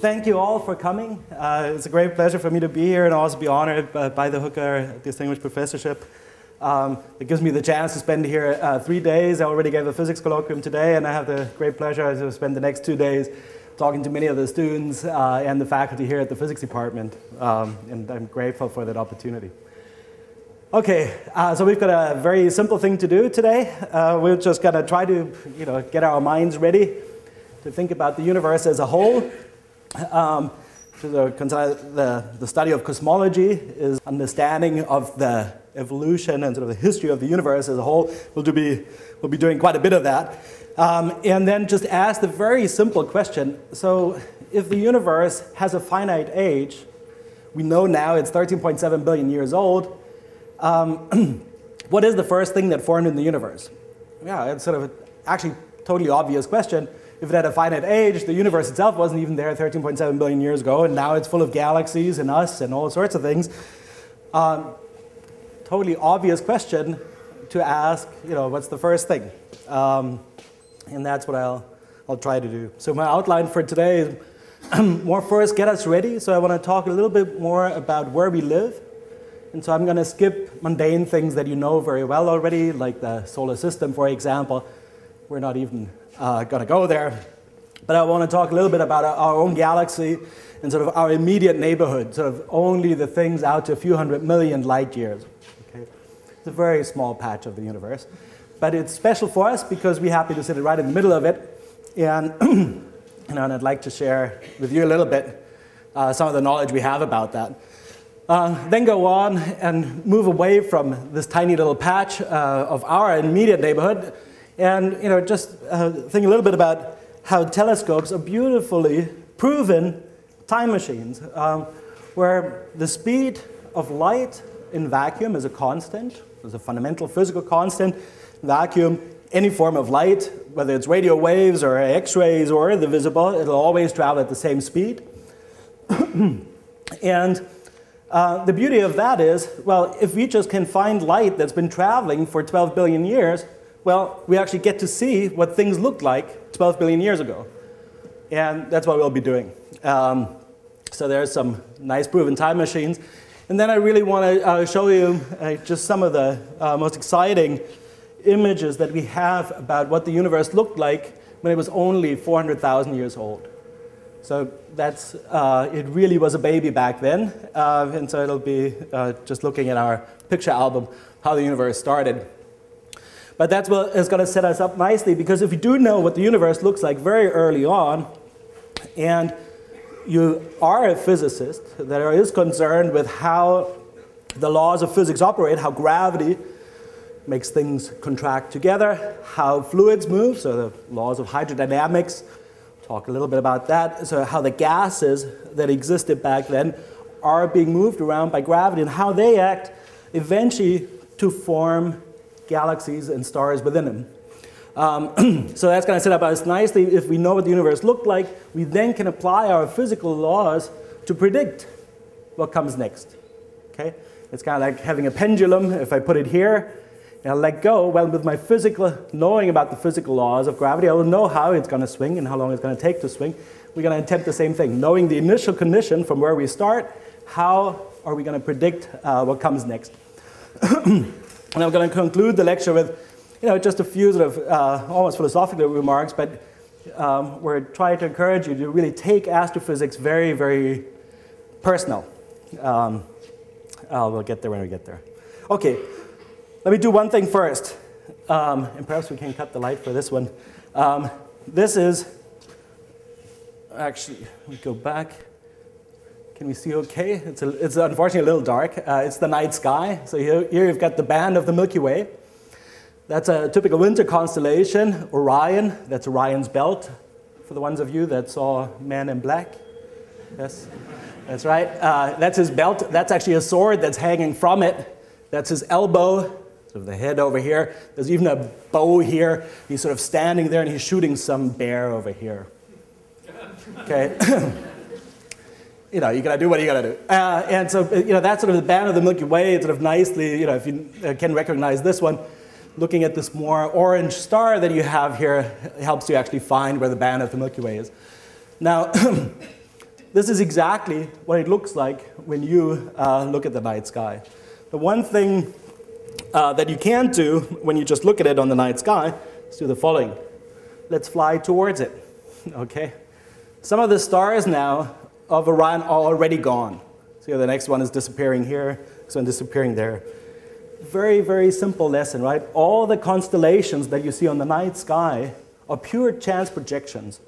thank you all for coming. Uh, it's a great pleasure for me to be here and also be honored by, by the Hooker Distinguished Professorship. Um, it gives me the chance to spend here uh, three days. I already gave a physics colloquium today, and I have the great pleasure to spend the next two days talking to many of the students uh, and the faculty here at the physics department. Um, and I'm grateful for that opportunity. Okay, uh, so we've got a very simple thing to do today. Uh, we're just going to try to you know, get our minds ready to think about the universe as a whole. Um, the, the, the study of cosmology is understanding of the evolution and sort of the history of the universe as a whole. We'll, do be, we'll be doing quite a bit of that. Um, and then just ask the very simple question. So if the universe has a finite age, we know now it's 13.7 billion years old, um, what is the first thing that formed in the universe? Yeah, it's sort of a, actually totally obvious question. If it had a finite age, the universe itself wasn't even there 13.7 billion years ago, and now it's full of galaxies and us and all sorts of things. Um, totally obvious question to ask, you know, what's the first thing? Um, and that's what I'll, I'll try to do. So my outline for today is more first get us ready. So I want to talk a little bit more about where we live and so I'm going to skip mundane things that you know very well already, like the solar system, for example. We're not even uh, going to go there. But I want to talk a little bit about our own galaxy and sort of our immediate neighborhood, sort of only the things out to a few hundred million light years. Okay? It's a very small patch of the universe. But it's special for us because we happen to sit right in the middle of it. And, you know, and I'd like to share with you a little bit uh, some of the knowledge we have about that. Uh, then go on and move away from this tiny little patch uh, of our immediate neighborhood and you know, just uh, think a little bit about how telescopes are beautifully proven time machines um, where the speed of light in vacuum is a constant, there's a fundamental physical constant. Vacuum, any form of light, whether it's radio waves or X-rays or the visible, it'll always travel at the same speed. and uh, the beauty of that is, well, if we just can find light that's been traveling for 12 billion years, well, we actually get to see what things looked like 12 billion years ago. And that's what we'll be doing. Um, so there's some nice proven time machines. And then I really want to uh, show you uh, just some of the uh, most exciting images that we have about what the universe looked like when it was only 400,000 years old. So that's, uh, it really was a baby back then. Uh, and so it'll be uh, just looking at our picture album, how the universe started. But that's what is going to set us up nicely because if you do know what the universe looks like very early on, and you are a physicist that is concerned with how the laws of physics operate, how gravity makes things contract together, how fluids move, so the laws of hydrodynamics, talk a little bit about that. So how the gases that existed back then are being moved around by gravity and how they act eventually to form galaxies and stars within them. Um, so that's going to set up us nicely. If we know what the universe looked like, we then can apply our physical laws to predict what comes next. Okay? It's kind of like having a pendulum. If I put it here, and I let go, well, with my physical, knowing about the physical laws of gravity, I will know how it's going to swing and how long it's going to take to swing. We're going to attempt the same thing. Knowing the initial condition from where we start, how are we going to predict uh, what comes next? and I'm going to conclude the lecture with, you know, just a few sort of uh, almost philosophical remarks, but um, we're trying to encourage you to really take astrophysics very, very personal. Um, uh, we'll get there when we get there. Okay, let me do one thing first, um, and perhaps we can cut the light for this one. Um, this is, actually, we go back. Can we see okay? It's, a, it's unfortunately a little dark. Uh, it's the night sky. So here, here you've got the band of the Milky Way. That's a typical winter constellation, Orion. That's Orion's belt. For the ones of you that saw Man in Black. Yes, that's right. Uh, that's his belt. That's actually a sword that's hanging from it. That's his elbow. Sort of the head over here. There's even a bow here. He's sort of standing there and he's shooting some bear over here. Okay. you know, you gotta do what you gotta do. Uh, and so, you know, that's sort of the band of the Milky Way. It's sort of nicely, you know, if you uh, can recognize this one, looking at this more orange star that you have here helps you actually find where the band of the Milky Way is. Now, this is exactly what it looks like when you uh, look at the night sky. The one thing uh, that you can't do when you just look at it on the night sky is do the following. Let's fly towards it, okay? Some of the stars now of Orion are already gone. See, the next one is disappearing here, this one disappearing there. Very, very simple lesson, right? All the constellations that you see on the night sky are pure chance projections.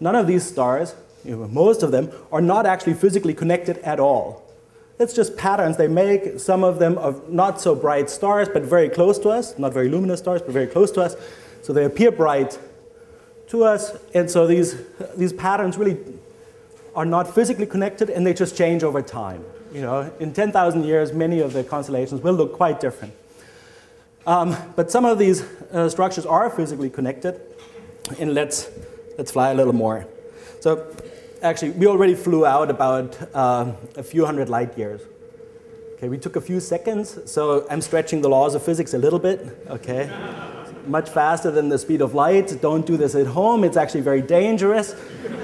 None of these stars, you know, most of them, are not actually physically connected at all. It's just patterns they make. Some of them are not so bright stars, but very close to us. Not very luminous stars, but very close to us. So they appear bright to us. And so these, these patterns really are not physically connected, and they just change over time. You know, in 10,000 years, many of the constellations will look quite different. Um, but some of these uh, structures are physically connected, and let's, let's fly a little more. So actually, we already flew out about uh, a few hundred light years. Okay, we took a few seconds, so I'm stretching the laws of physics a little bit, okay? Much faster than the speed of light. Don't do this at home, it's actually very dangerous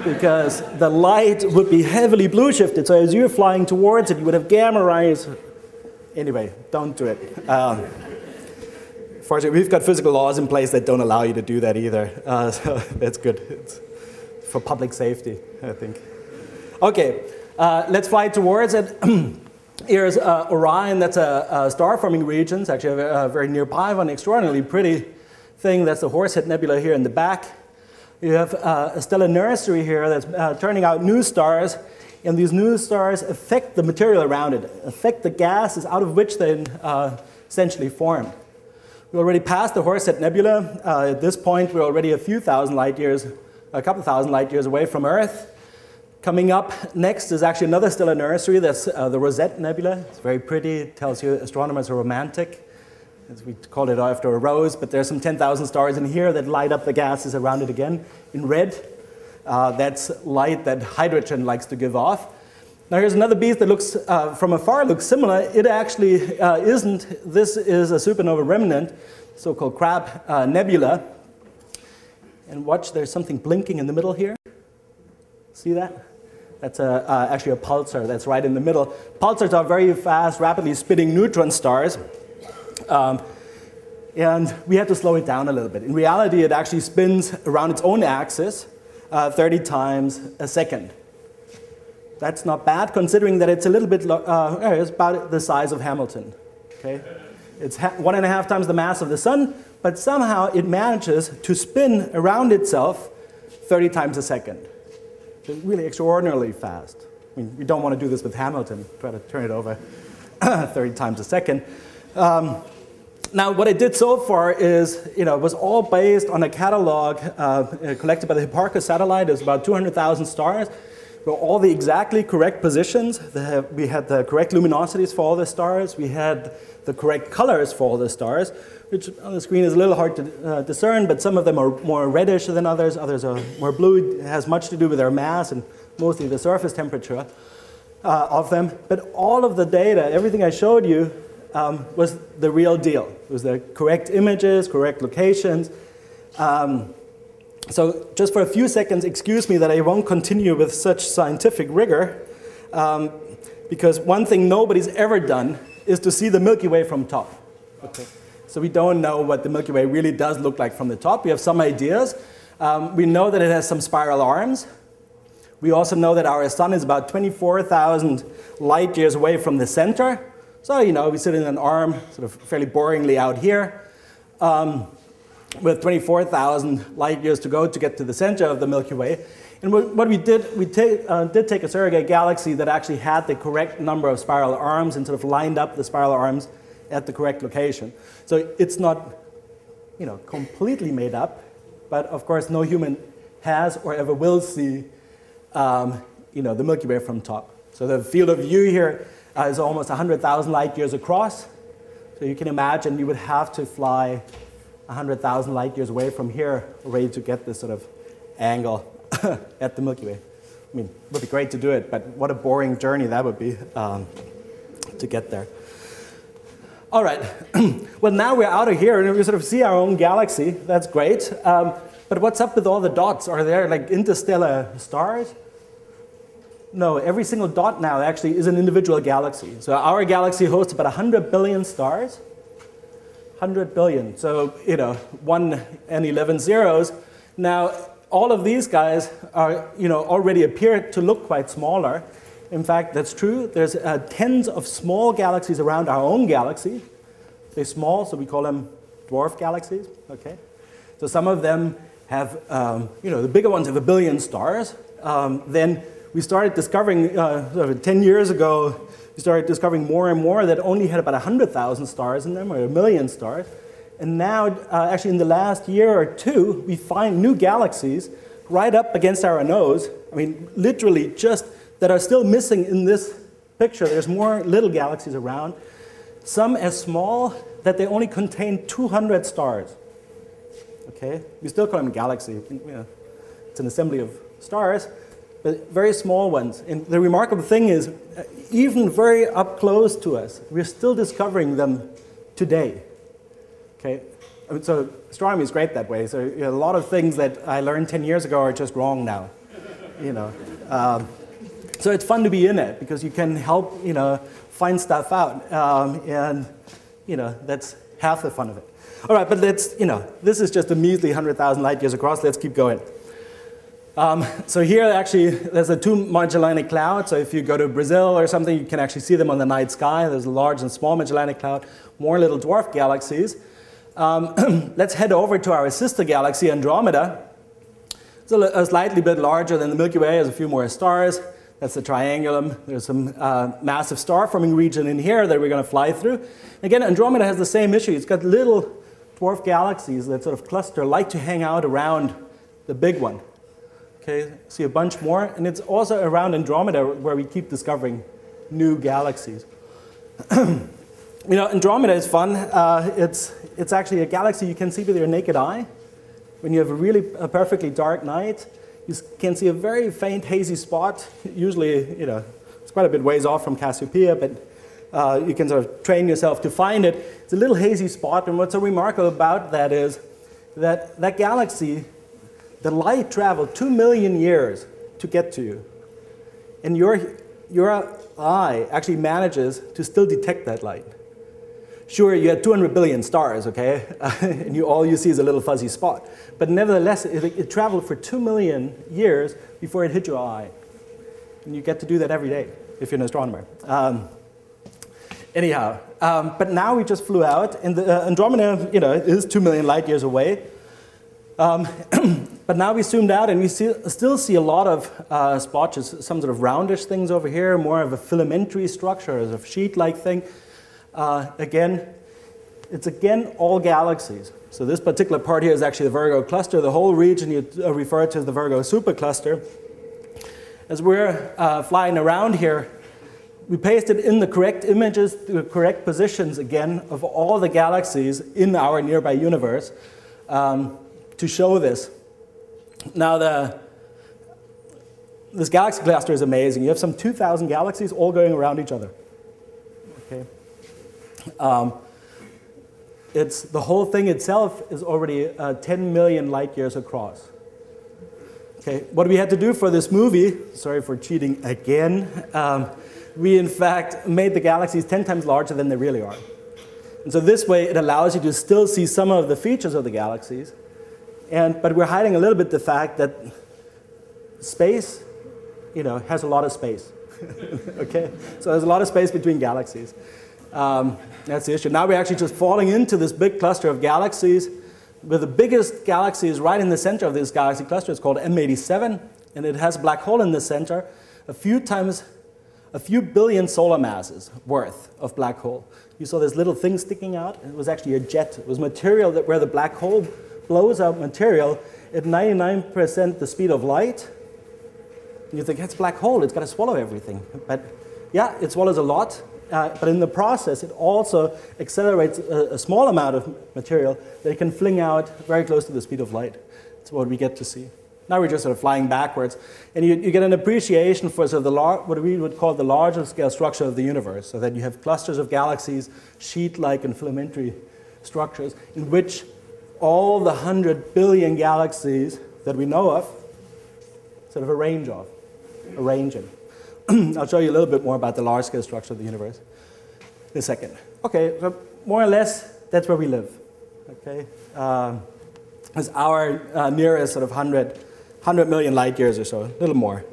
because the light would be heavily blue shifted. So as you're flying towards it, you would have gamma rays. Anyway, don't do it. Um, fortunately, we've got physical laws in place that don't allow you to do that either. Uh, so that's good. It's for public safety, I think. Okay, uh, let's fly towards it. Here's uh, Orion, that's a, a, star forming region. It's actually a, a very nearby one, extraordinarily pretty thing. That's the Horsehead Nebula here in the back. You have uh, a stellar nursery here that's uh, turning out new stars, and these new stars affect the material around it, affect the gases out of which they uh, essentially form. We already passed the Horsehead Nebula. Uh, at this point, we're already a few thousand light years a couple thousand light years away from Earth. Coming up next is actually another stellar nursery. That's uh, the Rosette Nebula. It's very pretty. It tells you astronomers are romantic. As we call it after a rose, but there's some 10,000 stars in here that light up the gases around it again in red. Uh, that's light that hydrogen likes to give off. Now here's another beast that looks, uh, from afar, looks similar. It actually uh, isn't. This is a supernova remnant, so-called Crab uh, Nebula. And watch, there's something blinking in the middle here. See that? That's a, uh, actually a pulsar that's right in the middle. Pulsars are very fast, rapidly spinning neutron stars. Um, and we had to slow it down a little bit. In reality, it actually spins around its own axis uh, 30 times a second. That's not bad, considering that it's a little bit, uh, it's about the size of Hamilton. Okay? It's one and a half times the mass of the sun, but somehow it manages to spin around itself 30 times a second. It's really extraordinarily fast. I mean, we don't want to do this with Hamilton, try to turn it over 30 times a second. Um, now, what I did so far is, you know, it was all based on a catalog uh, collected by the Hipparcos satellite. It was about 200,000 stars. Were all the exactly correct positions. we had the correct luminosities for all the stars. We had the correct colors for all the stars which on the screen is a little hard to uh, discern, but some of them are more reddish than others, others are more blue. It has much to do with their mass and mostly the surface temperature uh, of them. But all of the data, everything I showed you, um, was the real deal. It was the correct images, correct locations. Um, so just for a few seconds, excuse me that I won't continue with such scientific rigor, um, because one thing nobody's ever done is to see the Milky Way from top. Okay. So we don't know what the Milky Way really does look like from the top. We have some ideas. Um, we know that it has some spiral arms. We also know that our sun is about 24,000 light years away from the center. So, you know, we sit in an arm, sort of fairly boringly out here, um, with 24,000 light years to go to get to the center of the Milky Way. And what we did, we uh, did take a surrogate galaxy that actually had the correct number of spiral arms and sort of lined up the spiral arms at the correct location. So it's not you know, completely made up, but of course no human has or ever will see um, you know, the Milky Way from top. So the field of view here uh, is almost 100,000 light years across. So you can imagine you would have to fly 100,000 light years away from here already to get this sort of angle at the Milky Way. I mean, it would be great to do it, but what a boring journey that would be um, to get there. All right, well, now we're out of here and we sort of see our own galaxy. That's great. Um, but what's up with all the dots? Are there like interstellar stars? No, every single dot now actually is an individual galaxy. So our galaxy hosts about 100 billion stars. 100 billion. So, you know, 1 and 11 zeros. Now, all of these guys are, you know, already appear to look quite smaller. In fact, that's true. There's uh, tens of small galaxies around our own galaxy. They're small, so we call them dwarf galaxies, okay? So some of them have, um, you know, the bigger ones have a billion stars. Um, then we started discovering, uh, 10 years ago, we started discovering more and more that only had about 100,000 stars in them, or a million stars. And now, uh, actually, in the last year or two, we find new galaxies right up against our nose. I mean, literally just that are still missing in this picture. There's more little galaxies around, some as small that they only contain 200 stars. Okay? We still call them galaxy. It's an assembly of stars, but very small ones. And the remarkable thing is, uh, even very up close to us, we're still discovering them today. Okay? So astronomy is great that way. So you know, a lot of things that I learned 10 years ago are just wrong now. You know. Um, so it's fun to be in it because you can help, you know, find stuff out. Um, and, you know, that's half the fun of it. All right, but let's, you know, this is just a measly 100,000 light years across. Let's keep going. Um, so here actually there's a two Magellanic cloud. So if you go to Brazil or something, you can actually see them on the night sky. There's a large and small Magellanic cloud, more little dwarf galaxies. Um, let's head over to our sister galaxy, Andromeda. It's a, a, slightly bit larger than the Milky Way, There's a few more stars. That's the triangulum. There's some uh, massive star forming region in here that we're going to fly through. Again, Andromeda has the same issue. It's got little dwarf galaxies that sort of cluster, like to hang out around the big one. Okay, see a bunch more, and it's also around Andromeda where we keep discovering new galaxies. you know, Andromeda is fun. Uh, it's, it's actually a galaxy you can see with your naked eye. When you have a really a perfectly dark night, you can see a very faint hazy spot. Usually, you know, it's quite a bit ways off from Cassiopeia, but uh, you can sort of train yourself to find it. It's a little hazy spot, and what's so remarkable about that is that that galaxy, the light traveled two million years to get to you. And your, your eye actually manages to still detect that light. Sure, you had 200 billion stars, okay? and you, all you see is a little fuzzy spot. But nevertheless, it, it traveled for 2 million years before it hit your eye. And you get to do that every day if you're an astronomer. Um, anyhow, um, but now we just flew out, and the, uh, Andromeda, you know, is 2 million light years away. Um, but now we zoomed out and we see, still see a lot of uh, spotches, some sort of roundish things over here, more of a filamentary structure, as a sheet-like thing. Uh, again, it's again all galaxies. So this particular part here is actually the Virgo cluster. The whole region you uh, refer to as the Virgo supercluster. As we're uh, flying around here, we pasted in the correct images, the correct positions again of all the galaxies in our nearby universe um, to show this. Now the this galaxy cluster is amazing. You have some 2,000 galaxies all going around each other. Okay. Um, it's, the whole thing itself is already uh, 10 million light years across. Okay, what we had to do for this movie, sorry for cheating again, um, we in fact made the galaxies 10 times larger than they really are. And so this way it allows you to still see some of the features of the galaxies, and, but we're hiding a little bit the fact that space, you know, has a lot of space. okay? So there's a lot of space between galaxies. Um, that's the issue. Now we're actually just falling into this big cluster of galaxies, where the biggest galaxy is right in the center of this galaxy cluster. It's called M87, and it has a black hole in the center, a few times, a few billion solar masses worth of black hole. You saw this little thing sticking out. It was actually a jet. It was material that where the black hole blows up material at 99% the speed of light. You think, it's a black hole, it's got to swallow everything. But yeah, it swallows a lot, uh, but in the process, it also accelerates a, a, small amount of material that it can fling out very close to the speed of light. That's what we get to see. Now we're just sort of flying backwards, and you, you get an appreciation for sort of the what we would call the larger scale structure of the universe, so that you have clusters of galaxies, sheet-like and filamentary structures, in which all the 100 billion galaxies that we know of sort of a range of, arranging. I'll show you a little bit more about the large scale structure of the universe in a second. Okay, so more or less, that's where we live. Okay, um, it's our uh, nearest sort of 100, 100 million light years or so, a little more.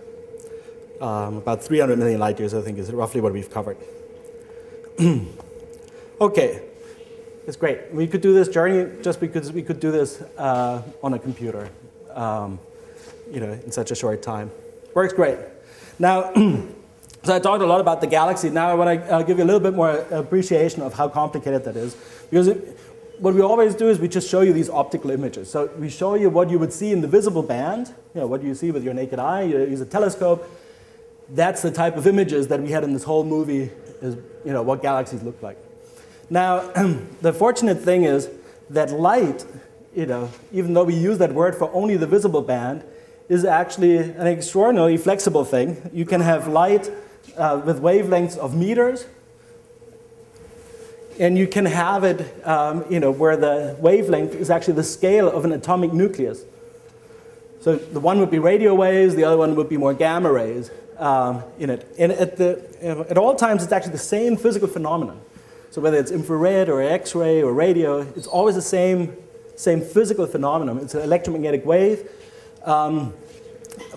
Um, about 300 million light years, I think, is roughly what we've covered. okay, it's great. We could do this journey just because we could do this uh, on a computer, um, you know, in such a short time. Works great. Now, so I talked a lot about the galaxy. Now I want to uh, give you a little bit more appreciation of how complicated that is. Because it, what we always do is we just show you these optical images. So we show you what you would see in the visible band, you know, what you see with your naked eye, you use a telescope. That's the type of images that we had in this whole movie, is you know, what galaxies look like. Now, the fortunate thing is that light, you know, even though we use that word for only the visible band, is actually an extraordinarily flexible thing. You can have light uh, with wavelengths of meters, and you can have it, um, you know, where the wavelength is actually the scale of an atomic nucleus. So the one would be radio waves, the other one would be more gamma rays um, in it. And at, the, at all times, it's actually the same physical phenomenon. So whether it's infrared or X-ray or radio, it's always the same, same physical phenomenon. It's an electromagnetic wave. Um,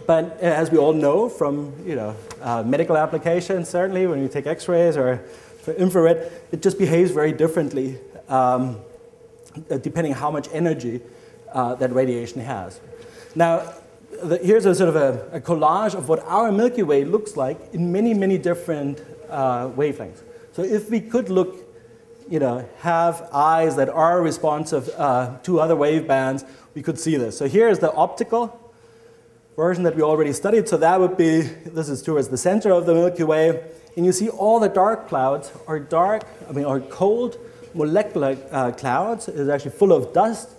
but as we all know from you know, uh, medical applications, certainly when you take X-rays or infrared, it just behaves very differently um, uh, depending how much energy uh, that radiation has. Now, the, here's a sort of a, a, collage of what our Milky Way looks like in many, many different uh, wavelengths. So if we could look you know, have eyes that are responsive uh, to other wave bands, we could see this. So here is the optical version that we already studied. So that would be, this is towards the center of the Milky Way. And you see all the dark clouds are dark, I mean, are cold molecular uh, clouds. It's actually full of dust.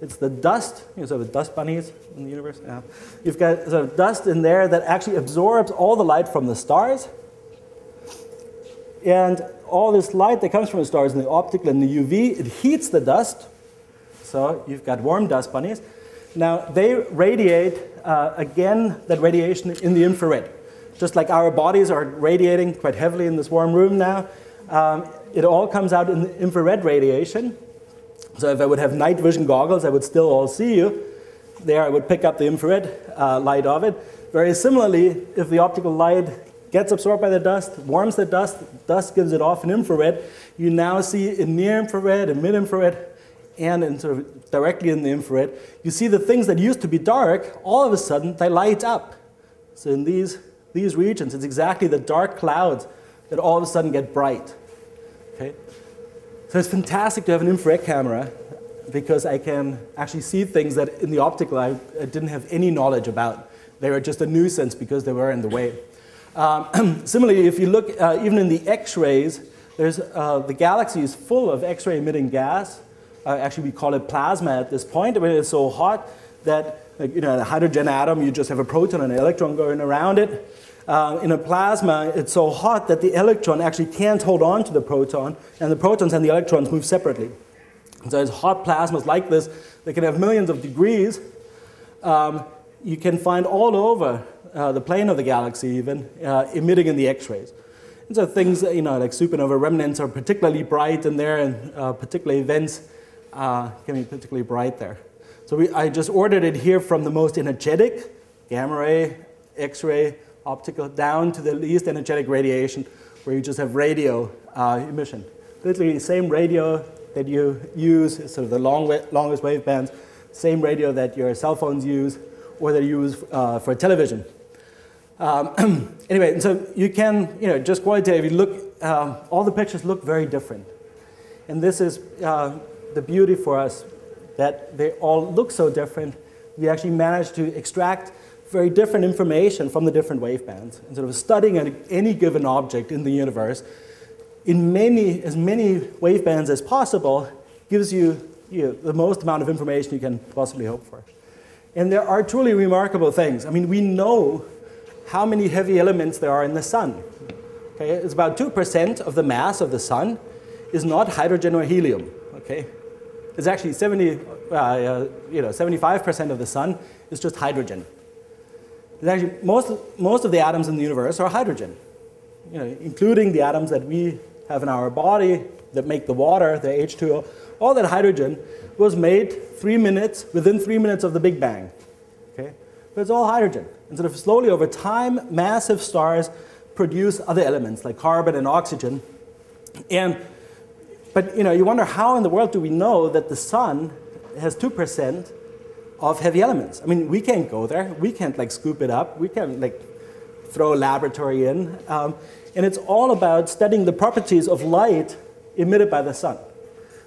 It's the dust, you know, sort of dust bunnies in the universe. Yeah. You've got sort of dust in there that actually absorbs all the light from the stars. And all this light that comes from the stars in the optical and the UV, it heats the dust. So you've got warm dust bunnies. Now they radiate, uh, again, that radiation in the infrared. Just like our bodies are radiating quite heavily in this warm room now, um, it all comes out in the infrared radiation. So if I would have night vision goggles, I would still all see you. There I would pick up the infrared uh, light of it. Very similarly, if the optical light gets absorbed by the dust, warms the dust, dust gives it off in infrared. You now see in near infrared and mid infrared and in sort of directly in the infrared, you see the things that used to be dark, all of a sudden they light up. So in these, these regions, it's exactly the dark clouds that all of a sudden get bright. Okay? So it's fantastic to have an infrared camera because I can actually see things that in the optical I, I didn't have any knowledge about. They were just a nuisance because they were in the way. Um, similarly, if you look uh, even in the X-rays, there's, uh, the galaxy is full of X-ray emitting gas. Uh, actually, we call it plasma at this point. I mean, it's so hot that like, you know, a hydrogen atom, you just have a proton and an electron going around it. Uh, in a plasma, it's so hot that the electron actually can't hold on to the proton, and the protons and the electrons move separately. So as hot plasmas like this, they can have millions of degrees. Um, you can find all over uh, the plane of the galaxy even, uh, emitting in the X-rays. And so things, you know, like supernova remnants are particularly bright in there, and uh, particular events uh, can be particularly bright there. So we, I just ordered it here from the most energetic, gamma ray, X-ray, optical, down to the least energetic radiation, where you just have radio uh, emission. Literally the same radio that you use, sort of the long, longest wave bands, same radio that your cell phones use, or that you use uh, for television. Um, anyway, so you can, you know, just qualitatively look, uh, all the pictures look very different. And this is uh, the beauty for us, that they all look so different. We actually managed to extract very different information from the different wavebands. And sort of studying any given object in the universe in many, as many wavebands as possible gives you, you know, the most amount of information you can possibly hope for. And there are truly remarkable things. I mean, we know how many heavy elements there are in the sun. Okay, it's about 2% of the mass of the sun is not hydrogen or helium. Okay, it's actually 70, uh, uh, you know, 75% of the sun is just hydrogen. It's actually, most, most of the atoms in the universe are hydrogen, you know, including the atoms that we have in our body that make the water, the H2O. All that hydrogen was made three minutes, within three minutes of the Big Bang. But it's all hydrogen. And sort of slowly over time, massive stars produce other elements like carbon and oxygen. And, but you know, you wonder how in the world do we know that the sun has 2% of heavy elements? I mean, we can't go there. We can't like scoop it up. We can't like throw a laboratory in. Um, and it's all about studying the properties of light emitted by the sun.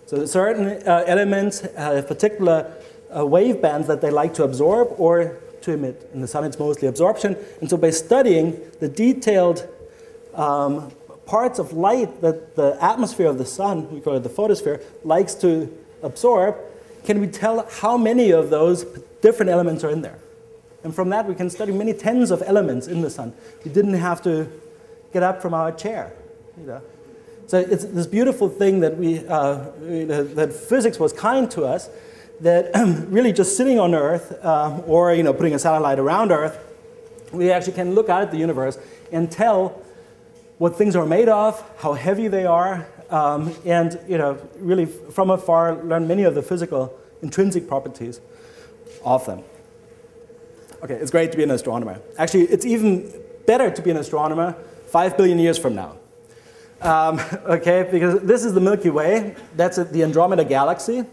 So certain uh, elements have particular uh, wave bands that they like to absorb or to emit. In the sun, it's mostly absorption. And so by studying the detailed um, parts of light that the atmosphere of the sun, we call it the photosphere, likes to absorb, can we tell how many of those different elements are in there? And from that, we can study many tens of elements in the sun. We didn't have to get up from our chair. You know? So it's this beautiful thing that, we, uh, that physics was kind to us, that really just sitting on Earth, uh, or you know, putting a satellite around Earth, we actually can look out at the universe and tell what things are made of, how heavy they are, um, and you know, really from afar learn many of the physical intrinsic properties of them. Okay, it's great to be an astronomer. Actually, it's even better to be an astronomer five billion years from now. Um, okay, because this is the Milky Way. That's the Andromeda Galaxy.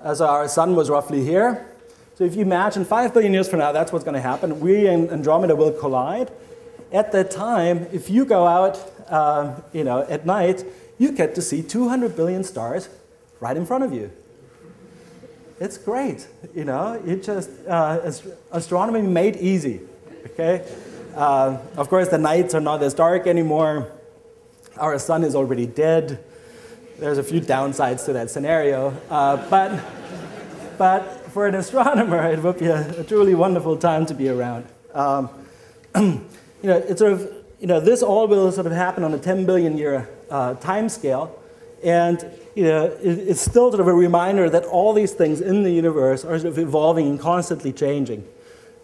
As our sun was roughly here. So if you imagine five billion years from now, that's what's going to happen. We and Andromeda will collide. At that time, if you go out, uh, you know, at night, you get to see 200 billion stars right in front of you. It's great, you know. It just uh, astronomy made easy. Okay. Uh, of course, the nights are not as dark anymore our sun is already dead. There's a few downsides to that scenario. Uh, but, but for an astronomer, it would be a, a truly wonderful time to be around. Um, you know, it's sort of, you know, this all will sort of happen on a 10 billion year uh, time scale. And you know, it, it's still sort of a reminder that all these things in the universe are sort of evolving and constantly changing.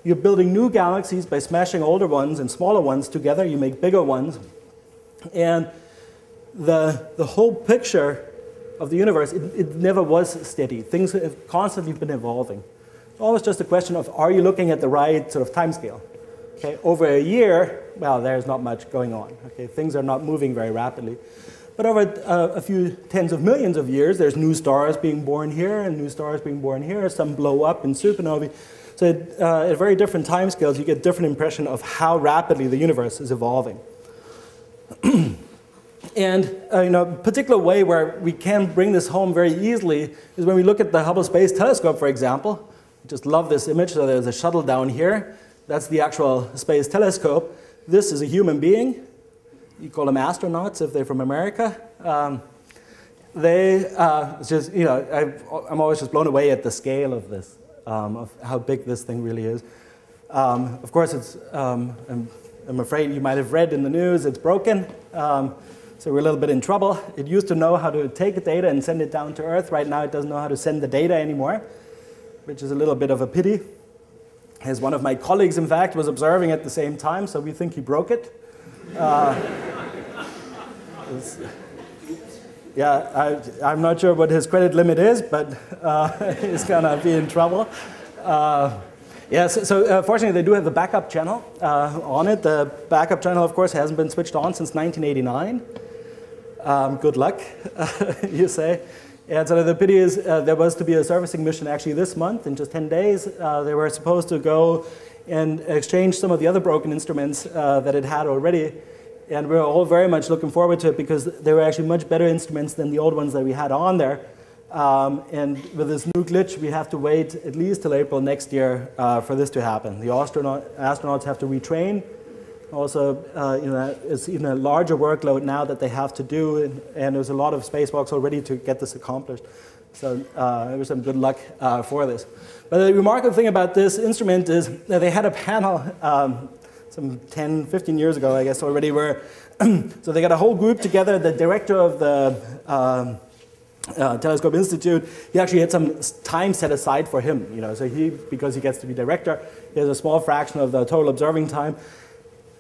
You're building new galaxies by smashing older ones and smaller ones together. You make bigger ones. And the, the whole picture of the universe, it, it never was steady. Things have constantly been evolving. It's always just a question of are you looking at the right sort of time scale? Okay, over a year, well, there's not much going on. Okay, things are not moving very rapidly. But over uh, a few tens of millions of years, there's new stars being born here and new stars being born here. Some blow up in supernovae. So uh, at very different time scales, you get different impression of how rapidly the universe is evolving. And uh, you know, a particular way where we can bring this home very easily is when we look at the Hubble Space Telescope, for example. I just love this image. So there's a shuttle down here. That's the actual space telescope. This is a human being. You call them astronauts if they're from America. Um, they uh, just, you know, i am always just blown away at the scale of this, um, of how big this thing really is. Um, of course, it's, um, I'm, I'm, afraid you might have read in the news, it's broken. So we're a little bit in trouble. It used to know how to take data and send it down to Earth. Right now, it doesn't know how to send the data anymore, which is a little bit of a pity. As one of my colleagues, in fact, was observing at the same time, so we think he broke it. Uh, yeah, I, am not sure what his credit limit is, but uh, he's gonna be in trouble. Uh, Yes, so, uh, fortunately they do have the backup channel uh, on it. The backup channel, of course, hasn't been switched on since 1989. Um, good luck, you say. And so the pity is uh, there was to be a servicing mission actually this month in just 10 days. Uh, they were supposed to go and exchange some of the other broken instruments uh, that it had already. And we are all very much looking forward to it because they were actually much better instruments than the old ones that we had on there. Um, and with this new glitch, we have to wait at least till April next year uh, for this to happen. The astronaut, astronauts have to retrain also, uh, you know, it's even a larger workload now that they have to do, and, and there's a lot of spacewalks already to get this accomplished. So uh, some good luck uh, for this. But the remarkable thing about this instrument is that they had a panel um, some 10, 15 years ago, I guess, already, where so they got a whole group together. The director of the um, uh, Telescope Institute, he actually had some time set aside for him. You know, so he, because he gets to be director, he has a small fraction of the total observing time.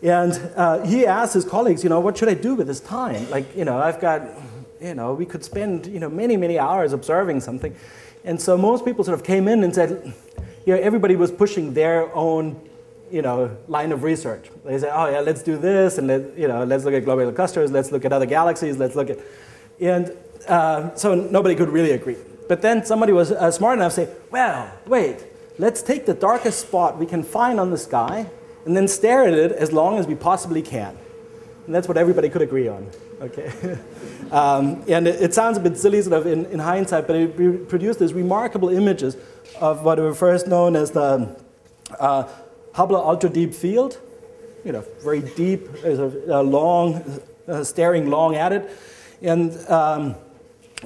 And uh, he asked his colleagues, you know, what should I do with this time? Like, you know, I've got, you know, we could spend, you know, many, many hours observing something. And so most people sort of came in and said, you know, everybody was pushing their own, you know, line of research. They said, oh yeah, let's do this, and let, you know, let's look at globular clusters, let's look at other galaxies, let's look at, and uh, so nobody could really agree. But then somebody was uh, smart enough to say, well, wait, let's take the darkest spot we can find on the sky and then stare at it as long as we possibly can. And that's what everybody could agree on. Okay. um, and it, it, sounds a bit silly sort of in, in hindsight, but it produced these remarkable images of what were first known as the uh, Hubble Ultra Deep Field. You know, very deep, a long, uh, staring long at it. And um,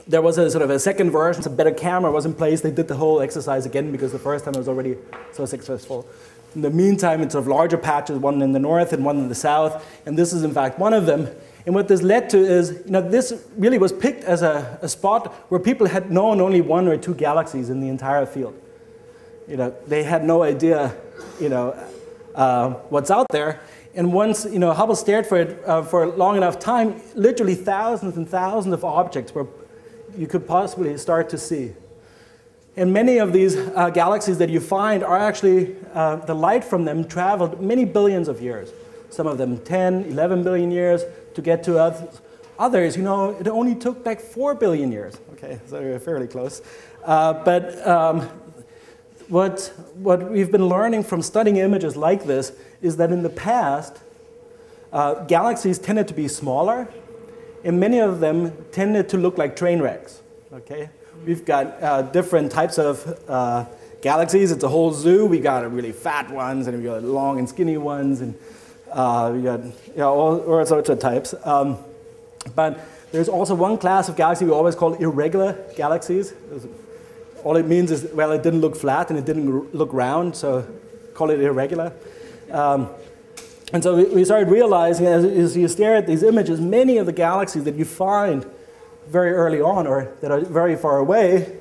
there was a sort of a second version, a better camera was in place. They did the whole exercise again because the first time it was already so successful. In the meantime, it's sort of larger patches, one in the north and one in the south, and this is in fact one of them. And what this led to is, you know, this really was picked as a, a spot where people had known only one or two galaxies in the entire field. You know, they had no idea, you know, uh, what's out there. And once you know, Hubble stared for it uh, for a long enough time, literally thousands and thousands of objects were you could possibly start to see. And many of these uh, galaxies that you find are actually, uh, the light from them traveled many billions of years. Some of them 10, 11 billion years to get to others. Others, you know, it only took like 4 billion years. Okay, so we're fairly close. Uh, but um, what, what we've been learning from studying images like this is that in the past, uh, galaxies tended to be smaller and many of them tended to look like train wrecks. Okay, we've got uh, different types of uh, galaxies. It's a whole zoo. We got really fat ones, and we got long and skinny ones, and uh, we got you know, all, all sorts of types. Um, but there's also one class of galaxy we always call irregular galaxies. All it means is, well, it didn't look flat and it didn't look round, so call it irregular. Um, and so we started realizing as, you stare at these images, many of the galaxies that you find very early on or that are very far away,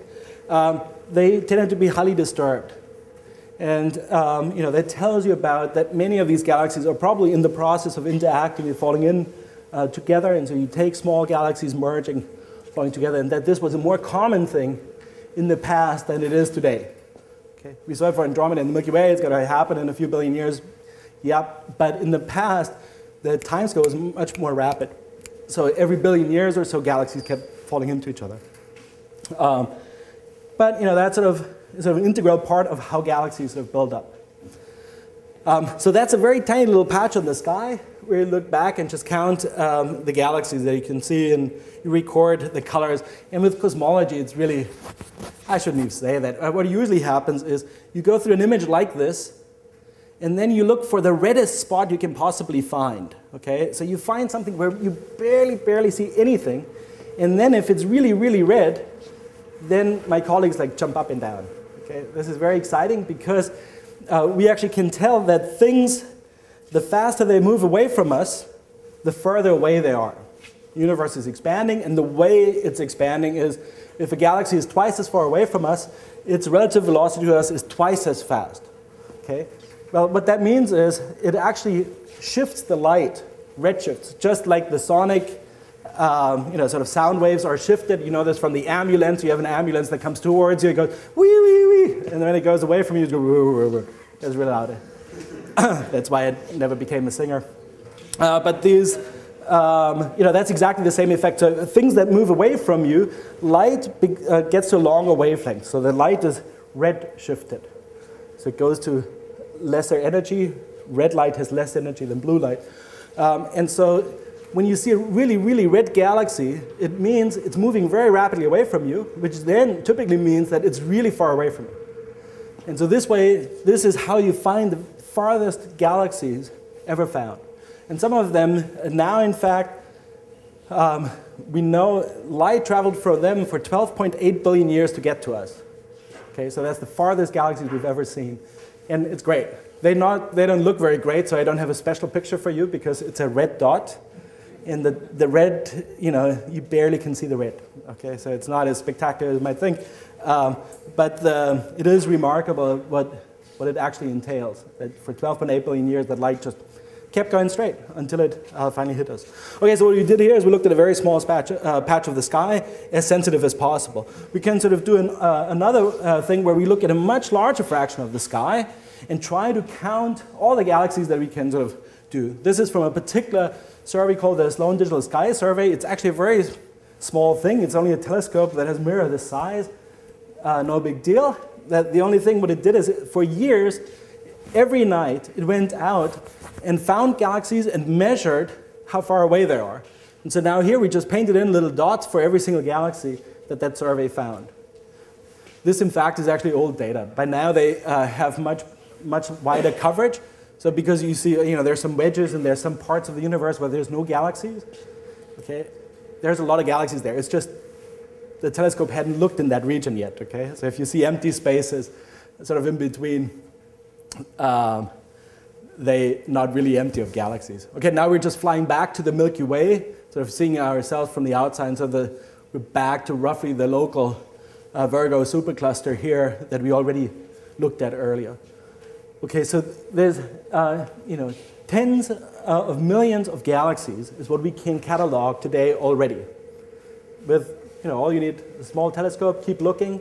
um, they tended to be highly disturbed. And um, you know, that tells you about that many of these galaxies are probably in the process of interacting and falling in uh, together. And so you take small galaxies merging, falling together, and that this was a more common thing in the past than it is today. Okay? We saw it for Andromeda and the Milky Way, it's going to happen in a few billion years Yep, but in the past, the timescale was much more rapid. So every billion years or so, galaxies kept falling into each other. Um, but you know, that's sort of, sort of an integral part of how galaxies sort of build up. Um, so that's a very tiny little patch on the sky where you look back and just count um, the galaxies that you can see and you record the colors. And with cosmology, it's really, I shouldn't even say that. Uh, what usually happens is you go through an image like this and then you look for the reddest spot you can possibly find. Okay, so you find something where you barely, barely see anything, and then if it's really, really red, then my colleagues like jump up and down. Okay, this is very exciting because uh, we actually can tell that things, the faster they move away from us, the further away they are. The universe is expanding, and the way it's expanding is if a galaxy is twice as far away from us, its relative velocity to us is twice as fast. Okay? Well, what that means is it actually shifts the light, redshifts, just like the sonic um, you know, sort of sound waves are shifted. You know this from the ambulance. You have an ambulance that comes towards you, it goes wee wee wee, and then when it goes away from you, it goes woo woo woo. It's really loud. that's why I never became a singer. Uh, but these, um, you know, that's exactly the same effect. So things that move away from you, light uh, gets to a longer wavelength. So the light is red shifted. So it goes to lesser energy. Red light has less energy than blue light. Um, and so when you see a really, really red galaxy, it means it's moving very rapidly away from you, which then typically means that it's really far away from you. And so this way, this is how you find the farthest galaxies ever found. And some of them now, in fact, um, we know light traveled from them for 12.8 billion years to get to us. Okay, so that's the farthest galaxies we've ever seen and it's great. They, not, they don't look very great, so I don't have a special picture for you because it's a red dot. And the, the red, you know, you barely can see the red. Okay, so it's not as spectacular as you might think. Um, but the, it is remarkable what, what it actually entails. That for 12.8 billion years, that light just kept going straight until it uh, finally hit us. Okay, so what we did here is we looked at a very small patch, uh, patch of the sky, as sensitive as possible. We can sort of do an, uh, another uh, thing where we look at a much larger fraction of the sky and try to count all the galaxies that we can sort of do. This is from a particular survey called the Sloan Digital Sky Survey. It's actually a very small thing. It's only a telescope that has mirror this size. Uh, no big deal. That the only thing what it did is for years, every night it went out and found galaxies and measured how far away they are. And so now here we just painted in little dots for every single galaxy that that survey found. This, in fact, is actually old data. By now, they uh, have much, much wider coverage. So because you see, you know, there's some wedges and there's some parts of the universe where there's no galaxies. Okay, there's a lot of galaxies there. It's just the telescope hadn't looked in that region yet. Okay, so if you see empty spaces, sort of in between, um, they not really empty of galaxies. Okay, now we're just flying back to the Milky Way, sort of seeing ourselves from the outside. So the, we're back to roughly the local uh, Virgo supercluster here that we already looked at earlier. Okay, so there's uh, you know tens uh, of millions of galaxies is what we can catalog today already. With you know all you need a small telescope, keep looking,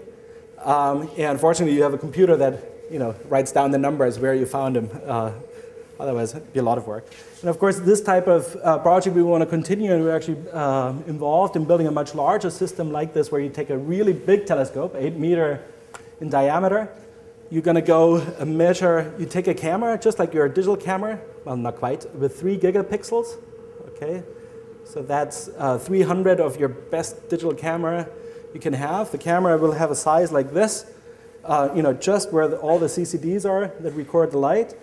um, and fortunately you have a computer that you know writes down the numbers where you found them. Uh, Otherwise, it'd be a lot of work. And of course, this type of uh, project we want to continue, and we're actually uh, involved in building a much larger system like this, where you take a really big telescope, eight meter in diameter. You're going to go measure. You take a camera, just like your digital camera. Well, not quite, with three gigapixels. Okay, so that's uh, 300 of your best digital camera you can have. The camera will have a size like this. Uh, you know, just where the, all the CCDs are that record the light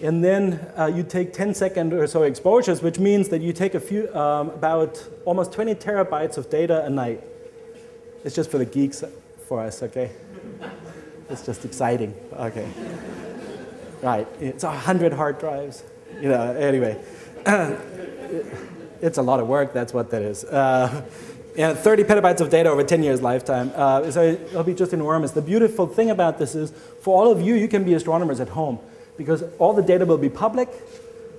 and then uh, you take 10 second or so exposures, which means that you take a few, um, about almost 20 terabytes of data a night. It's just for the geeks for us, okay? it's just exciting, okay. right, it's 100 hard drives. You know, anyway. it's a lot of work, that's what that is. Uh, and 30 petabytes of data over 10 years lifetime. Uh, so it'll be just enormous. The beautiful thing about this is, for all of you, you can be astronomers at home because all the data will be public.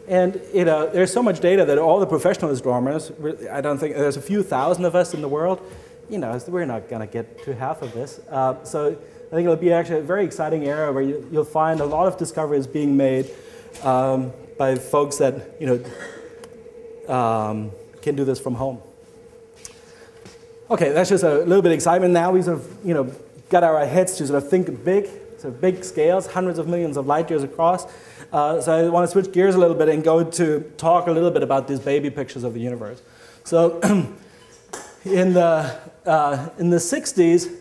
And you know, there's so much data that all the professional astronomers, I don't think, there's a few thousand of us in the world, you know, we're not going to get to half of this. Uh, so I think it'll be actually a very exciting era where you, will find a lot of discoveries being made um, by folks that, you know, um, can do this from home. Okay, that's just a little bit of excitement. Now we sort of, you know, got our heads to sort of think big so big scales, hundreds of millions of light years across. Uh, so I want to switch gears a little bit and go to talk a little bit about these baby pictures of the universe. So in the, uh, in the 60s,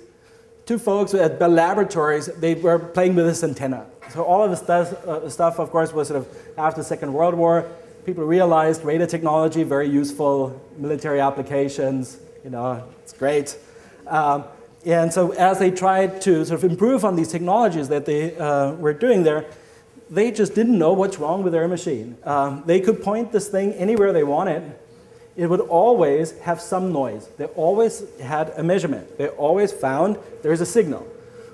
two folks at Bell Laboratories, they were playing with this antenna. So all of this stuff, uh, stuff, of course, was sort of after the Second World War. People realized radar technology, very useful, military applications, you know, it's great. Um, and so as they tried to sort of improve on these technologies that they uh, were doing there, they just didn't know what's wrong with their machine. Um, they could point this thing anywhere they wanted. It would always have some noise. They always had a measurement. They always found there's a signal.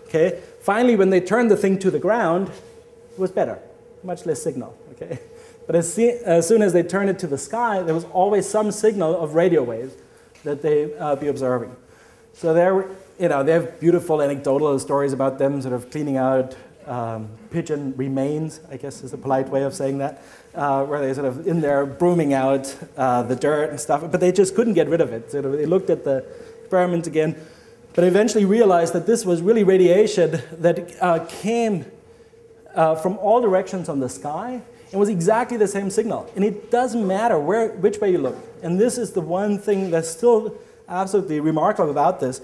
Okay? Finally, when they turned the thing to the ground, it was better, much less signal. Okay? But as, see, as soon as they turned it to the sky, there was always some signal of radio waves that they'd uh, be observing. So there, you know, they have beautiful anecdotal stories about them sort of cleaning out um, pigeon remains, I guess is a polite way of saying that, uh, where they sort of in there brooming out uh, the dirt and stuff, but they just couldn't get rid of it. So they looked at the experiment again, but eventually realized that this was really radiation that uh, came uh, from all directions on the sky and was exactly the same signal. And it doesn't matter where, which way you look. And this is the one thing that's still absolutely remarkable about this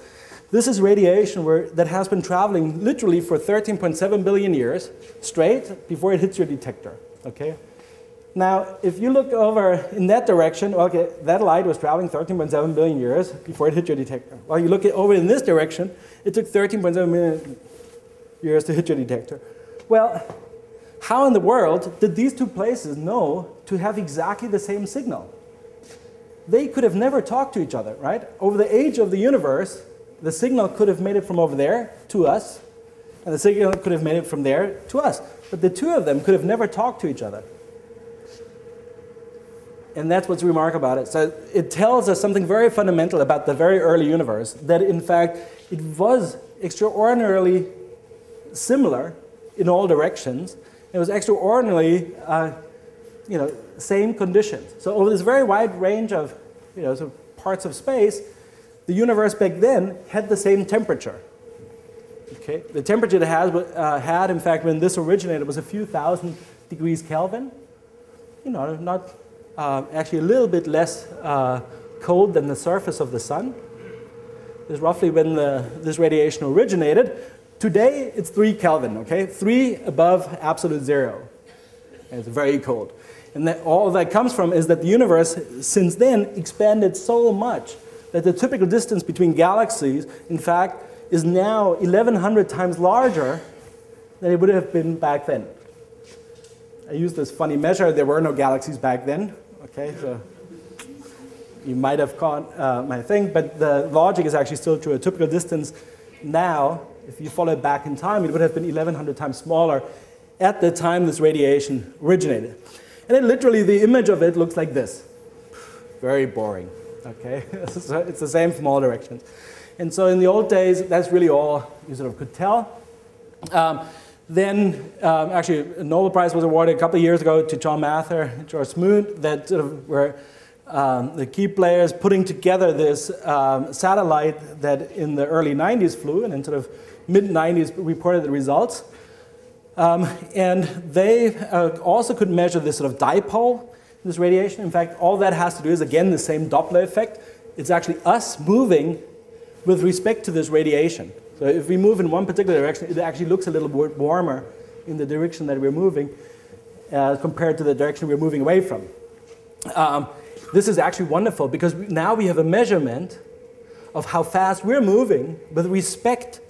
this is radiation where, that has been traveling literally for 13.7 billion years straight before it hits your detector. Okay? Now, if you look over in that direction, okay, that light was traveling 13.7 billion years before it hit your detector. While you look over in this direction, it took 13.7 million years to hit your detector. Well, how in the world did these two places know to have exactly the same signal? they could have never talked to each other, right? Over the age of the universe, the signal could have made it from over there to us, and the signal could have made it from there to us. But the two of them could have never talked to each other. And that's what's remarkable about it. So it tells us something very fundamental about the very early universe that, in fact, it was extraordinarily similar in all directions. It was extraordinarily, uh, you know, same conditions. So over this very wide range of, you know, sort of parts of space, the universe back then had the same temperature. Okay, the temperature it has, uh, had, in fact, when this originated, was a few thousand degrees Kelvin. You know, not uh, actually a little bit less uh, cold than the surface of the sun. This is roughly when the, this radiation originated. Today, it's 3 Kelvin, okay? 3 above absolute zero. And it's very cold. And that all that comes from is that the universe, since then, expanded so much that the typical distance between galaxies, in fact, is now 1100 times larger than it would have been back then. I use this funny measure. There were no galaxies back then. Okay, so you might have caught uh, my thing, but the logic is actually still true. A typical distance now, if you follow it back in time, it would have been 1100 times smaller at the time this radiation originated. And then literally the image of it looks like this. Very boring. Okay, so it's the same from all directions. And so in the old days, that's really all you sort of could tell. Um, then, um, actually, a Nobel Prize was awarded a couple of years ago to John Mather and George Smoot that sort of were um, the key players putting together this um, satellite that in the early 90s flew and in sort of mid 90s reported the results. Um, and they uh, also could measure this sort of dipole, this radiation. In fact, all that has to do is, again, the same Doppler effect. It's actually us moving with respect to this radiation. So if we move in one particular direction, it actually looks a little bit warmer in the direction that we're moving uh, compared to the direction we're moving away from. Um, this is actually wonderful because now we have a measurement of how fast we're moving with respect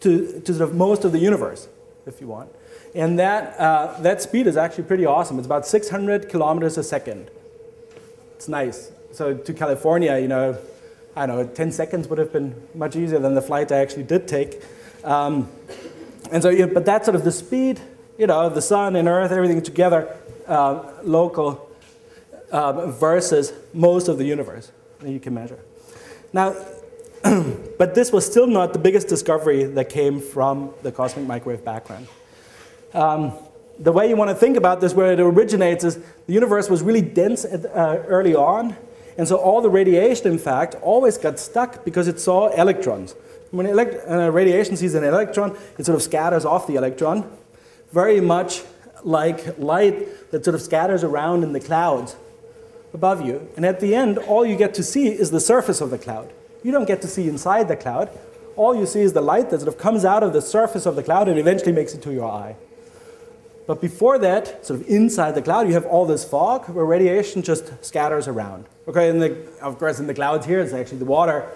to, to most of the universe, if you want. And that, uh, that speed is actually pretty awesome. It's about 600 kilometers a second. It's nice. So to California, you know, I don't know, 10 seconds would have been much easier than the flight I actually did take. Um, and so, yeah, but that's sort of the speed, you know, the sun and earth, everything together, uh, local uh, versus most of the universe that you can measure. Now, but this was still not the biggest discovery that came from the cosmic microwave background. Um, the way you want to think about this, where it originates, is the universe was really dense at, uh, early on, and so all the radiation, in fact, always got stuck because it saw electrons. When elect uh, radiation sees an electron, it sort of scatters off the electron, very much like light that sort of scatters around in the clouds above you. And at the end, all you get to see is the surface of the cloud. You don't get to see inside the cloud. All you see is the light that sort of comes out of the surface of the cloud and eventually makes it to your eye. But before that, sort of inside the cloud, you have all this fog where radiation just scatters around. Okay, and the, of course, in the clouds here, it's actually the water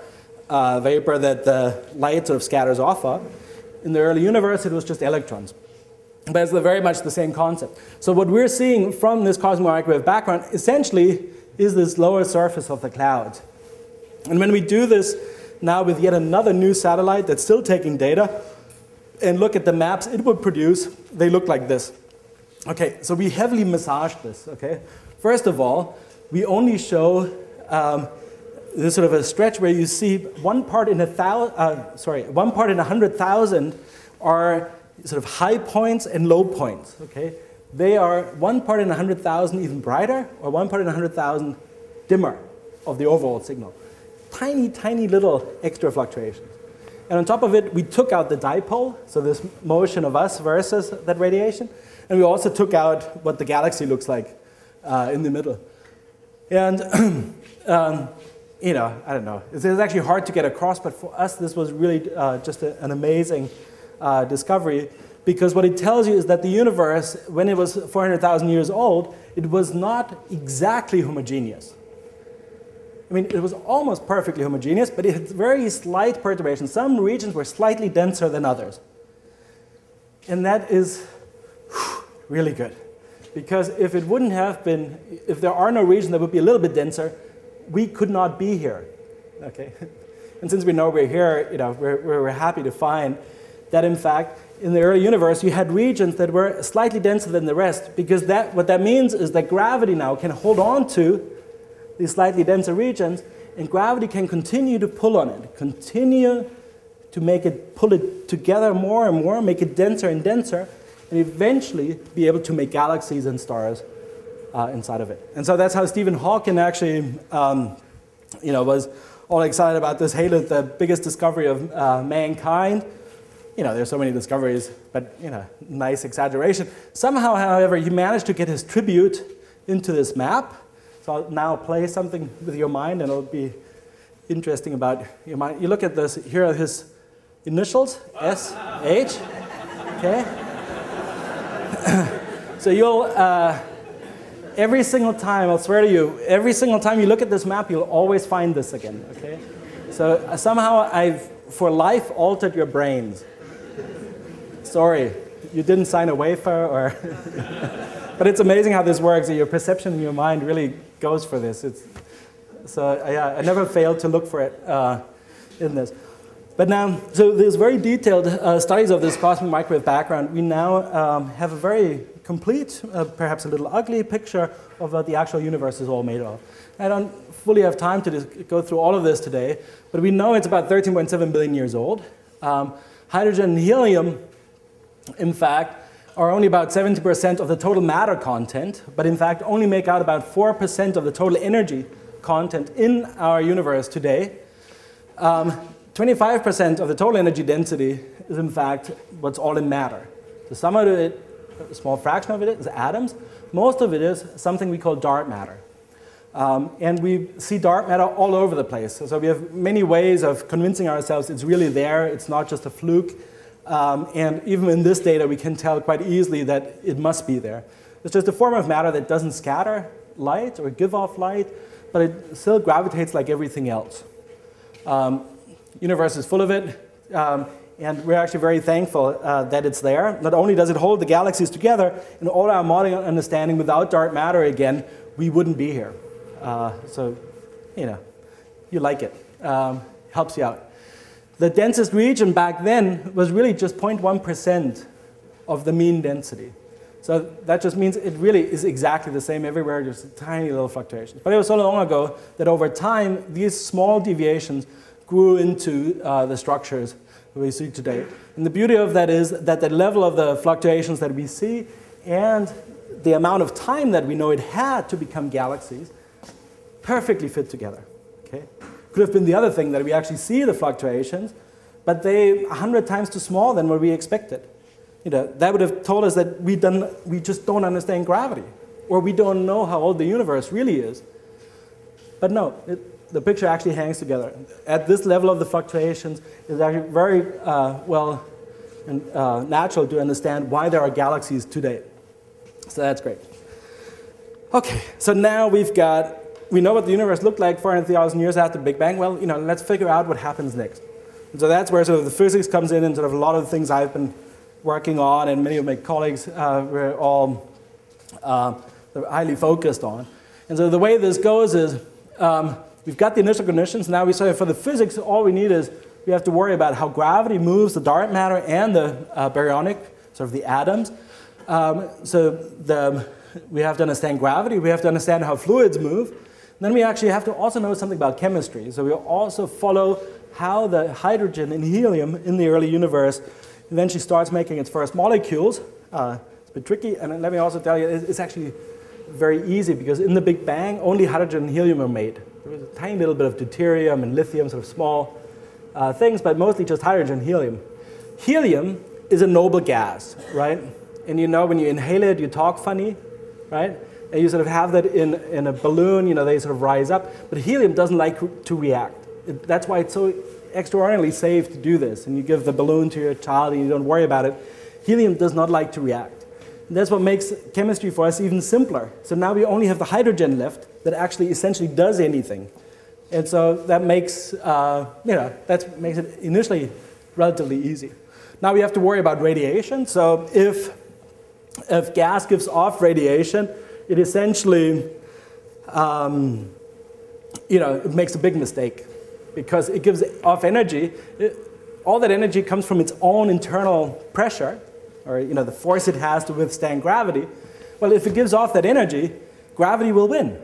uh, vapor that the light sort of scatters off of. In the early universe, it was just electrons. But it's very much the same concept. So what we're seeing from this cosmic microwave background essentially is this lower surface of the cloud. And when we do this now with yet another new satellite that's still taking data, and look at the maps it would produce, they look like this. Okay, so we heavily massaged this, okay? First of all, we only show um, this sort of a stretch where you see one part in a thousand, uh, sorry, one part in a hundred thousand are sort of high points and low points. Okay, they are one part in a hundred thousand even brighter, or one part in a hundred thousand dimmer of the overall signal. Tiny, tiny little extra fluctuations. And on top of it, we took out the dipole, so this motion of us versus that radiation, and we also took out what the galaxy looks like uh, in the middle. And, um, you know, I don't know. It's, it's, actually hard to get across, but for us, this was really uh, just a, an amazing uh, discovery because what it tells you is that the universe, when it was 400,000 years old, it was not exactly homogeneous. I mean, it was almost perfectly homogeneous, but it had very slight perturbations. Some regions were slightly denser than others. And that is really good. Because if it wouldn't have been, if there are no regions that would be a little bit denser, we could not be here. Okay? And since we know we're here, you know, we're, we're happy to find that in fact, in the early universe, you had regions that were slightly denser than the rest, because that, what that means is that gravity now can hold on to these slightly denser regions, and gravity can continue to pull on it, continue to make it pull it together more and more, make it denser and denser, and eventually be able to make galaxies and stars uh, inside of it. And so that's how Stephen Hawking actually, um, you know, was all excited about this halo, the biggest discovery of uh, mankind. You know, there's so many discoveries, but you know, nice exaggeration. Somehow, however, he managed to get his tribute into this map. So I'll now play something with your mind, and it'll be interesting about your mind. You look at this. Here are his initials: S, H. Okay. so you'll. Uh, every single time, I'll swear to you, every single time you look at this map, you'll always find this again, okay? So uh, somehow I've, for life, altered your brains. Sorry, you didn't sign a wafer or... but it's amazing how this works. Your perception in your mind really goes for this. It's, so uh, yeah, I never failed to look for it uh, in this. But now, so there's very detailed uh, studies of this cosmic microwave background. We now um, have a very complete, uh, perhaps a little ugly picture of what the actual universe is all made of. I don't fully have time to go through all of this today, but we know it's about 13.7 billion years old. Um, hydrogen and helium, in fact, are only about 70% of the total matter content, but in fact only make out about 4% of the total energy content in our universe today. Um, 25% of the total energy density is in fact what's all in matter. The sum of it, a small fraction of it is atoms. Most of it is something we call dark matter. Um, and we see dark matter all over the place. So we have many ways of convincing ourselves it's really there, it's not just a fluke. Um, and even in this data, we can tell quite easily that it must be there. It's just a form of matter that doesn't scatter light or give off light, but it still gravitates like everything else. Um, universe is full of it. Um, and we're actually very thankful uh, that it's there. Not only does it hold the galaxies together, in all our modern understanding, without dark matter again, we wouldn't be here. Uh, so, you know, you like it. Um, helps you out. The densest region back then was really just 0.1% of the mean density. So that just means it really is exactly the same everywhere, just tiny little fluctuations. But it was so long ago that over time, these small deviations grew into uh, the structures we see today. And the beauty of that is that the level of the fluctuations that we see and the amount of time that we know it had to become galaxies perfectly fit together. Could have been the other thing that we actually see the fluctuations, but they 100 times too small than what we expected. You know, that would have told us that we, done, we just don't understand gravity, or we don't know how old the universe really is. But no, it, the picture actually hangs together. At this level of the fluctuations, it's actually very uh, well and uh, natural to understand why there are galaxies today. So that's great. Okay, so now we've got, we know what the universe looked like 400,000 years after the Big Bang. Well, you know, let's figure out what happens next. And so that's where sort of the physics comes in and sort of a lot of the things I've been working on and many of my colleagues uh, were all uh, highly focused on. And so the way this goes is um, We've got the initial conditions. Now we say for the physics, all we need is we have to worry about how gravity moves the dark matter and the uh, baryonic, sort of the atoms. Um, so the, we have to understand gravity. We have to understand how fluids move. Then we actually have to also know something about chemistry. So we also follow how the hydrogen and helium in the early universe eventually starts making its first molecules. Uh, it's a bit tricky. And let me also tell you, it's actually very easy because in the Big Bang, only hydrogen and helium are made. There was a tiny little bit of deuterium and lithium, sort of small uh, things, but mostly just hydrogen and helium. Helium is a noble gas, right? And you know when you inhale it, you talk funny, right? And you sort of have that in, in a balloon, you know, they sort of rise up. But helium doesn't like to react. It, that's why it's so extraordinarily safe to do this. And you give the balloon to your child and you don't worry about it. Helium does not like to react. And that's what makes chemistry for us even simpler. So now we only have the hydrogen left that actually essentially does anything. And so that makes, uh, you know, that makes it initially relatively easy. Now we have to worry about radiation. So if, if gas gives off radiation, it essentially um, you know, it makes a big mistake because it gives off energy. It, all that energy comes from its own internal pressure, or you know, the force it has to withstand gravity. Well, if it gives off that energy, gravity will win.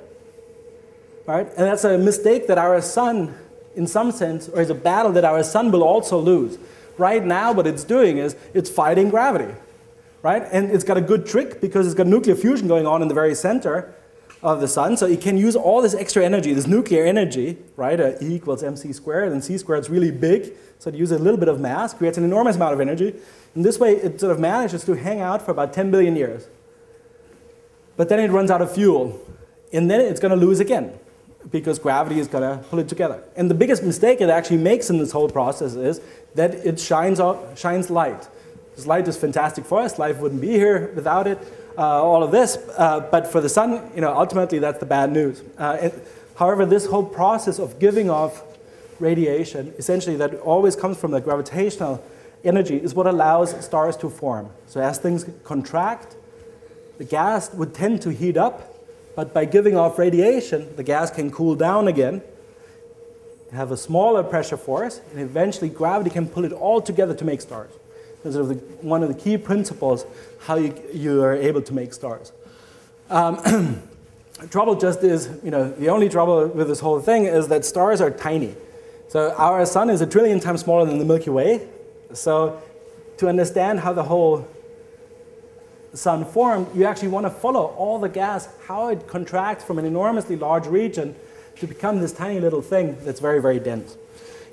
Right? And that's a mistake that our sun, in some sense, or is a battle that our sun will also lose. Right now, what it's doing is it's fighting gravity. Right? And it's got a good trick because it's got nuclear fusion going on in the very center of the sun. So it can use all this extra energy, this nuclear energy, right? Uh, e equals mc squared, and c squared is really big. So it uses a little bit of mass, creates an enormous amount of energy. And this way, it sort of manages to hang out for about 10 billion years. But then it runs out of fuel. And then it's going to lose again because gravity is going to pull it together. And the biggest mistake it actually makes in this whole process is that it shines, shines light. This light is fantastic for us. Life wouldn't be here without it uh, all of this. Uh, but for the sun, you know, ultimately that's the bad news. Uh, it, however, this whole process of giving off radiation, essentially that always comes from the gravitational energy, is what allows stars to form. So as things contract, the gas would tend to heat up, but by giving off radiation, the gas can cool down again, have a smaller pressure force, and eventually gravity can pull it all together to make stars sort of the, one of the key principles how you, you are able to make stars. Um, trouble just is, you know, the only trouble with this whole thing is that stars are tiny. So our sun is a trillion times smaller than the Milky Way. So to understand how the whole sun formed, you actually want to follow all the gas, how it contracts from an enormously large region to become this tiny little thing that's very, very dense.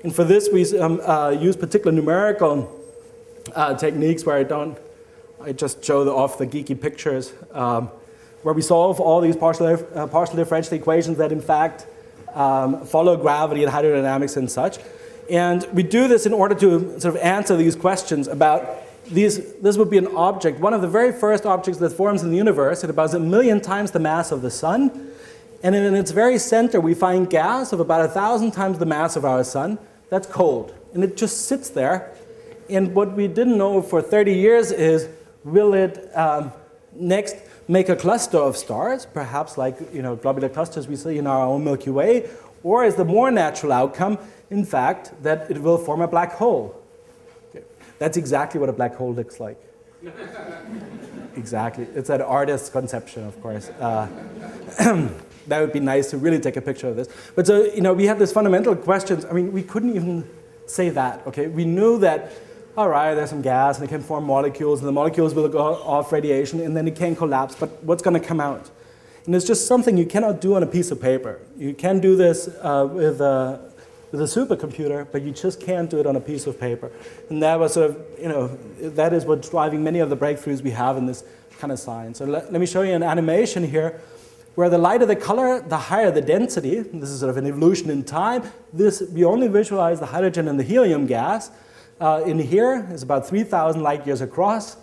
And for this, we um, uh, use particular numerical uh, techniques where I don't, I just show the, off the geeky pictures, um, where we solve all these partial, uh, differential equations that in fact um, follow gravity and hydrodynamics and such. And we do this in order to sort of answer these questions about these, this would be an object, one of the very first objects that forms in the universe at about a million times the mass of the sun. And in its very center, we find gas of about a thousand times the mass of our sun. That's cold. And it just sits there and what we didn't know for 30 years is will it um, next make a cluster of stars, perhaps like you know, globular clusters we see in our own Milky Way, or is the more natural outcome, in fact, that it will form a black hole? Okay. That's exactly what a black hole looks like. exactly. It's an artist's conception, of course. Uh, that would be nice to really take a picture of this. But so, you know, we had this fundamental questions. I mean, we couldn't even say that, okay? We knew that all right, there's some gas and it can form molecules, and the molecules will go off radiation, and then it can collapse. But what's going to come out? And it's just something you cannot do on a piece of paper. You can do this uh, with, a, with a supercomputer, but you just can't do it on a piece of paper. And that was sort of, you know, that is what's driving many of the breakthroughs we have in this kind of science. So let, let me show you an animation here where the lighter the color, the higher the density. This is sort of an evolution in time. This, we only visualize the hydrogen and the helium gas uh, in here is about 3,000 light years across.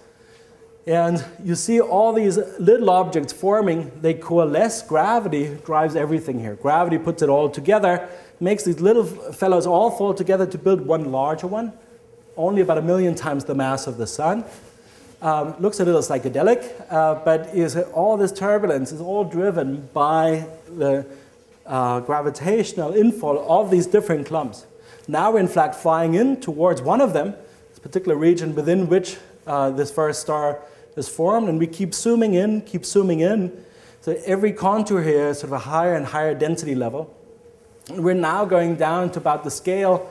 And you see all these little objects forming, they coalesce. Gravity drives everything here. Gravity puts it all together, makes these little fellows all fall together to build one larger one, only about a million times the mass of the sun. Um, looks a little psychedelic, uh, but is all this turbulence is all driven by the uh, gravitational infall of these different clumps. Now we're in fact flying in towards one of them, this particular region within which uh, this first star is formed, and we keep zooming in, keep zooming in. So every contour here is sort of a higher and higher density level. And we're now going down to about the scale,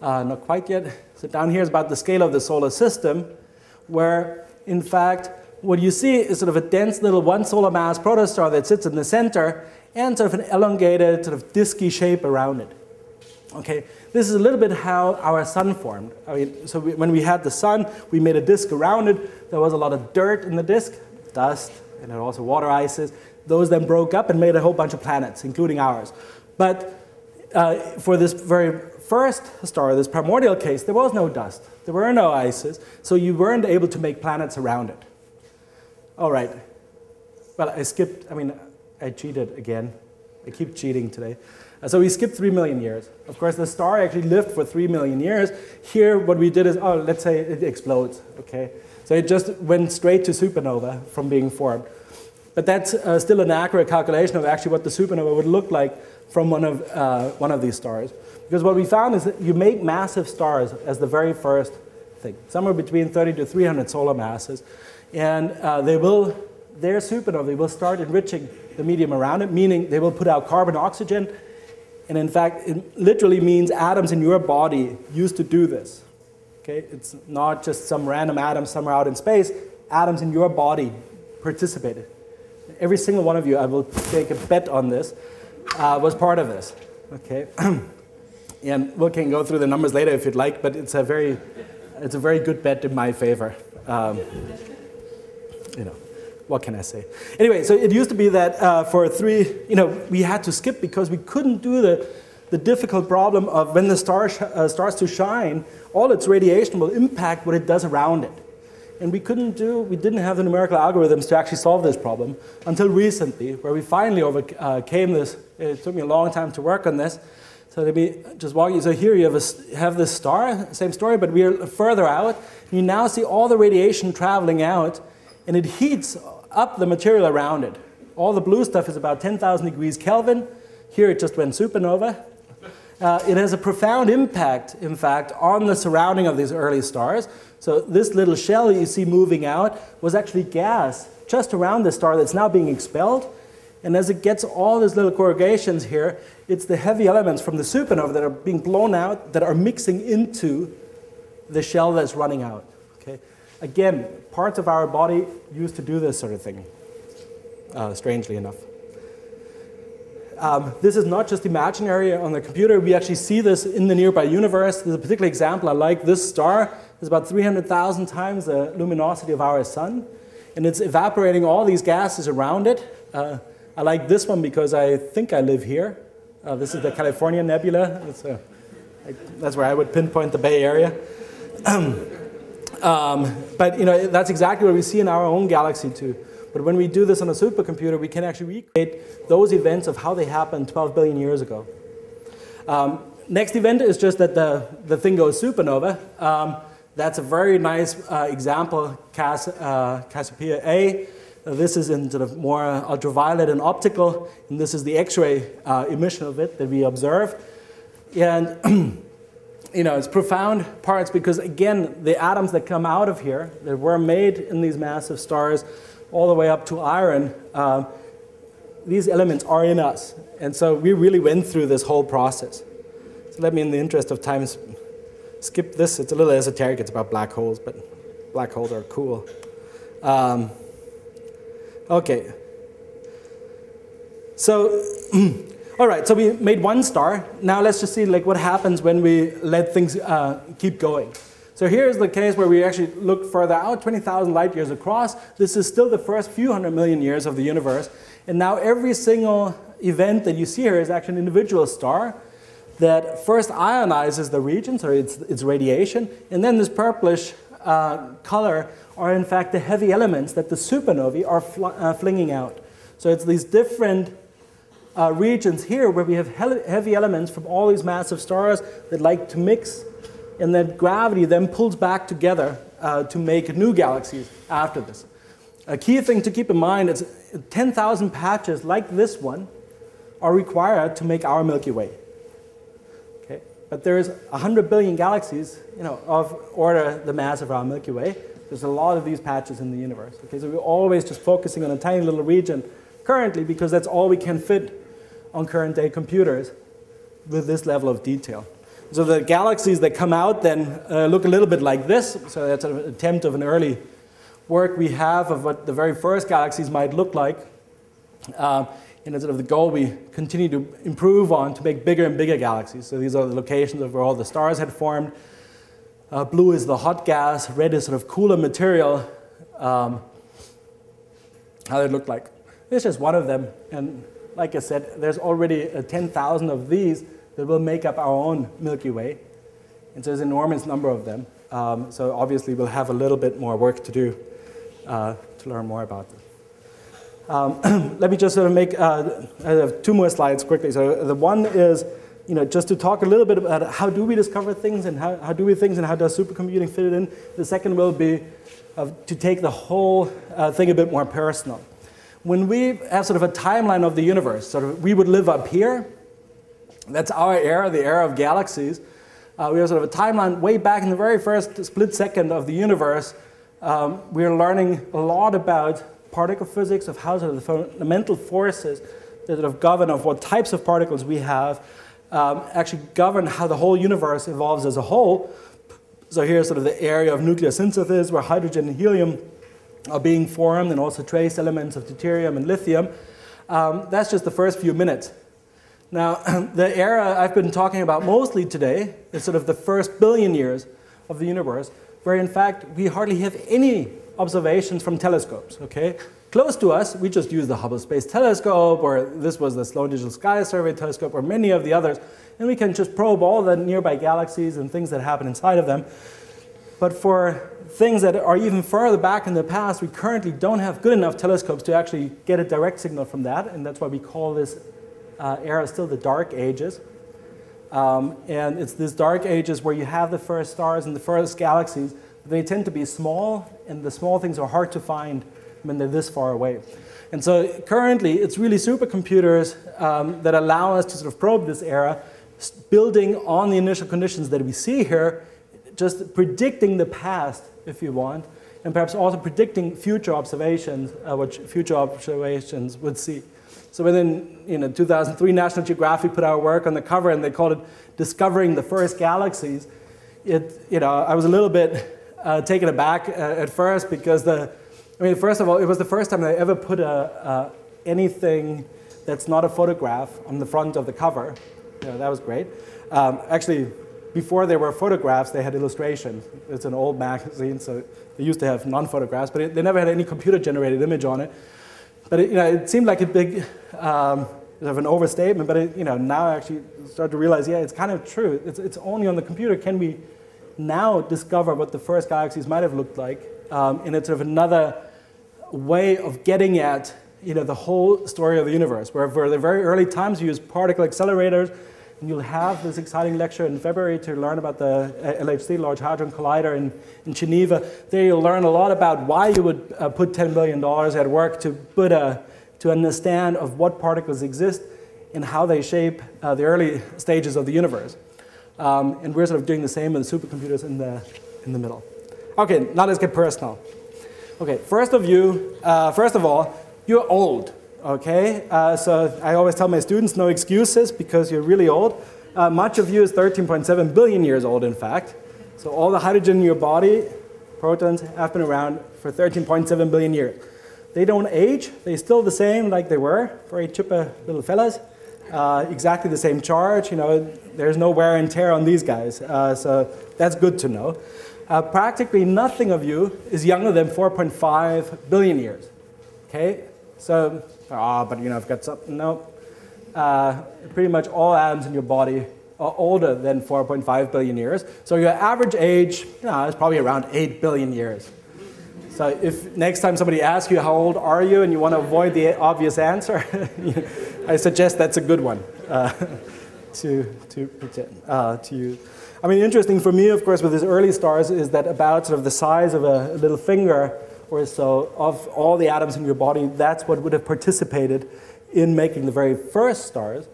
uh, not quite yet, so down here is about the scale of the solar system, where in fact what you see is sort of a dense little one solar mass protostar that sits in the center and sort of an elongated sort of disky shape around it. Okay, this is a little bit how our sun formed. I mean, so we, when we had the sun, we made a disk around it. There was a lot of dirt in the disk, dust, and also water ices. Those then broke up and made a whole bunch of planets, including ours. But uh, for this very first star, this primordial case, there was no dust. There were no ices, so you weren't able to make planets around it. All right. Well, I skipped, I mean, I cheated again. I keep cheating today. So we skipped 3 million years. Of course, the star actually lived for 3 million years. Here, what we did is, oh, let's say it explodes, okay? So it just went straight to supernova from being formed. but that's uh, still an accurate calculation of actually what the supernova would look like from one of, uh, one of these stars. Because what we found is that you make massive stars as the very first thing, somewhere between 30 to 300 solar masses. And uh, they will, their supernovae will start enriching the medium around it, meaning they will put out carbon, oxygen. And in fact, it literally means atoms in your body used to do this. Okay? It's not just some random atom somewhere out in space. Atoms in your body participated. Every single one of you, I will take a bet on this, uh, was part of this. Okay? and we can go through the numbers later if you'd like, but it's a very, it's a very good bet in my favor. Um, you know, what can I say? Anyway, so it used to be that uh, for three, you know, we had to skip because we couldn't do the, the difficult problem of when the star uh, starts to shine, all its radiation will impact what it does around it. And we couldn't do, we didn't have the numerical algorithms to actually solve this problem until recently, where we finally overcame uh, this. It took me a long time to work on this. So let me just walk you. So here you have, a, have this star, same story, but we are further out. You now see all the radiation traveling out, and it heats up the material around it. All the blue stuff is about 10,000 degrees Kelvin. Here it just went supernova. Uh, it has a profound impact, in fact, on the surrounding of these early stars. So this little shell you see moving out was actually gas just around the star that's now being expelled. And as it gets all these little corrugations here, it's the heavy elements from the supernova that are being blown out that are mixing into the shell that's running out. Again, parts of our body used to do this sort of thing, uh, strangely enough. Um, this is not just imaginary on the computer. We actually see this in the nearby universe. There's a particular example I like. This star is about 300,000 times the luminosity of our sun, and it's evaporating all these gases around it. Uh, I like this one because I think I live here. Uh, this is the California Nebula. A, I, that's where I would pinpoint the Bay Area. um, but you know, that's exactly what we see in our own galaxy too. But when we do this on a supercomputer, we can actually recreate those events of how they happened 12 billion years ago. Um, next event is just that the, the thing goes supernova. Um, that's a very nice uh, example, Cass, uh, Cassiopeia A. This is in sort of more ultraviolet and optical, and this is the X-ray uh, emission of it that we observe. And you know, it's profound parts because again, the atoms that come out of here that were made in these massive stars, all the way up to iron, uh, these elements are in us, and so we really went through this whole process. So let me, in the interest of time, skip this. It's a little esoteric. It's about black holes, but black holes are cool. Um, Okay. So, all right, so we made one star. Now let's just see like what happens when we let things uh, keep going. So here's the case where we actually look further out, 20,000 light years across. This is still the first few hundred million years of the universe. And now every single event that you see here is actually an individual star that first ionizes the region, so it's, it's radiation, and then this purplish uh, color are in fact the heavy elements that the supernovae are fl uh, flinging out. So it's these different uh, regions here where we have he heavy elements from all these massive stars that like to mix, and then gravity then pulls back together uh, to make new galaxies after this. A key thing to keep in mind is 10,000 patches like this one are required to make our Milky Way. Okay? But there's 100 billion galaxies you know, of order the mass of our Milky Way. There's a lot of these patches in the universe. Okay, so we're always just focusing on a tiny little region currently because that's all we can fit on current day computers with this level of detail. So the galaxies that come out then uh, look a little bit like this. So that's an attempt of an early work we have of what the very first galaxies might look like. Uh, and sort of the goal we continue to improve on to make bigger and bigger galaxies. So these are the locations of where all the stars had formed. Uh, blue is the hot gas, red is sort of cooler material. Um, how it look like. This is one of them. And like I said, there's already uh, 10,000 of these that will make up our own Milky Way. And so there's an enormous number of them. Um, so obviously we'll have a little bit more work to do uh, to learn more about them. Um, let me just sort of make uh, two more slides quickly. So the one is you know, just to talk a little bit about how do we discover things and how, how do we things and how does supercomputing fit it in. The second will be to take the whole uh, thing a bit more personal. When we have sort of a timeline of the universe, sort of we would live up here, that's our era, the era of galaxies. Uh, we have sort of a timeline way back in the very first split second of the universe. Um, we're learning a lot about particle physics, of how sort of the fundamental forces that sort of govern of what types of particles we have um, actually govern how the whole universe evolves as a whole. So here's sort of the area of nucleosynthesis where hydrogen and helium are being formed and also trace elements of deuterium and lithium. Um, that's just the first few minutes. Now, the era I've been talking about mostly today is sort of the first billion years of the universe, where in fact we hardly have any observations from telescopes, okay? Close to us, we just use the Hubble Space Telescope, or this was the Sloan Digital Sky Survey Telescope, or many of the others, and we can just probe all the nearby galaxies and things that happen inside of them. But for things that are even further back in the past, we currently don't have good enough telescopes to actually get a direct signal from that, and that's why we call this uh, era still the Dark Ages. Um, and it's these dark ages where you have the first stars and the first galaxies. They tend to be small, and the small things are hard to find when they're this far away. And so currently, it's really supercomputers um, that allow us to sort of probe this era, building on the initial conditions that we see here, just predicting the past, if you want, and perhaps also predicting future observations, uh, what future observations would see. So within you know, 2003, National Geographic put our work on the cover, and they called it "Discovering the First Galaxies." It, you know, I was a little bit uh, taken aback uh, at first because the I mean, first of all, it was the first time I ever put a, anything that's not a photograph on the front of the cover. You know, that was great. Um, actually, before there were photographs, they had illustrations. It's an old magazine, so they used to have non-photographs, but it, they never had any computer-generated image on it. But it, you know, it seemed like a big, um, of an overstatement. But it, you know, now I actually start to realize, yeah, it's kind of true. It's, it's only on the computer can we now discover what the first galaxies might have looked like, um, and it's sort of another way of getting at you know, the whole story of the universe, where for the very early times you use particle accelerators, and you'll have this exciting lecture in February to learn about the uh, LHC, Large Hadron Collider in, in Geneva. There you'll learn a lot about why you would uh, put $10 billion at work to, put a, to understand of what particles exist and how they shape uh, the early stages of the universe. Um, and we're sort of doing the same with supercomputers in the, in the middle. Okay, now let's get personal. Okay, first of you, uh, first of all, you're old. Okay, uh, so I always tell my students no excuses because you're really old. Uh, much of you is 13.7 billion years old, in fact. So all the hydrogen in your body, protons, have been around for 13.7 billion years. They don't age. They're still the same like they were. Very chipper little fellas. Uh, exactly the same charge. You know, there's no wear and tear on these guys. Uh, so that's good to know uh, practically nothing of you is younger than 4.5 billion years. Okay? So, ah, but you know, I've got something. No. Uh, pretty much all atoms in your body are older than 4.5 billion years. So your average age you know, is probably around 8 billion years. So if next time somebody asks you how old are you and you want to avoid the obvious answer, I suggest that's a good one uh, to, to, uh, to use. I mean, interesting for me, of course, with these early stars is that about sort of the size of a, little finger or so of all the atoms in your body, that's what would have participated in making the very first stars.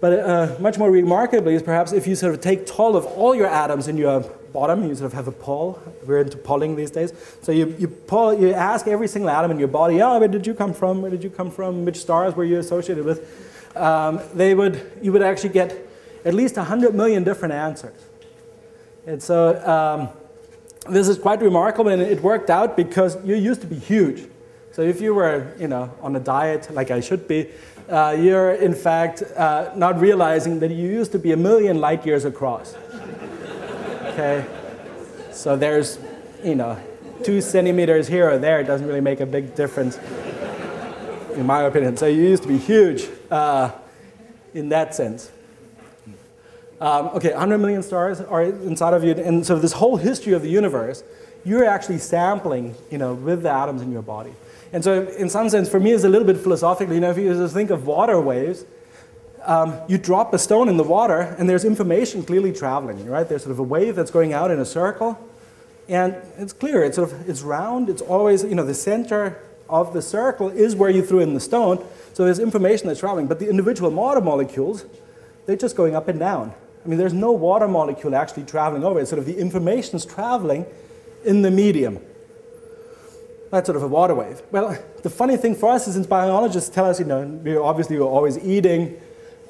But uh, much more remarkably is perhaps if you sort of take toll of all your atoms in your bottom, you sort of have a poll. We're into polling these days. So you, you, poll, you ask every single atom in your body, oh, where did you come from? Where did you come from? Which stars were you associated with? Um, they would, you would actually get at least 100 million different answers. And so um, this is quite remarkable, and it worked out because you used to be huge. So if you were, you know, on a diet like I should be, uh, you're in fact uh, not realizing that you used to be a million light years across. okay, so there's, you know, two centimeters here or there. It doesn't really make a big difference, in my opinion. So you used to be huge uh, in that sense. Um, okay, 100 million stars are inside of you, and so this whole history of the universe, you're actually sampling, you know, with the atoms in your body. And so, in some sense, for me, it's a little bit philosophical. You know, if you just think of water waves, um, you drop a stone in the water, and there's information clearly traveling, right? There's sort of a wave that's going out in a circle, and it's clear. It's sort of it's round. It's always, you know, the center of the circle is where you threw in the stone. So there's information that's traveling, but the individual water molecules, they're just going up and down. I mean, there's no water molecule actually traveling over it. Sort of the information's traveling in the medium. That's sort of a water wave. Well, the funny thing for us is since biologists tell us, you know, we're obviously we're always eating,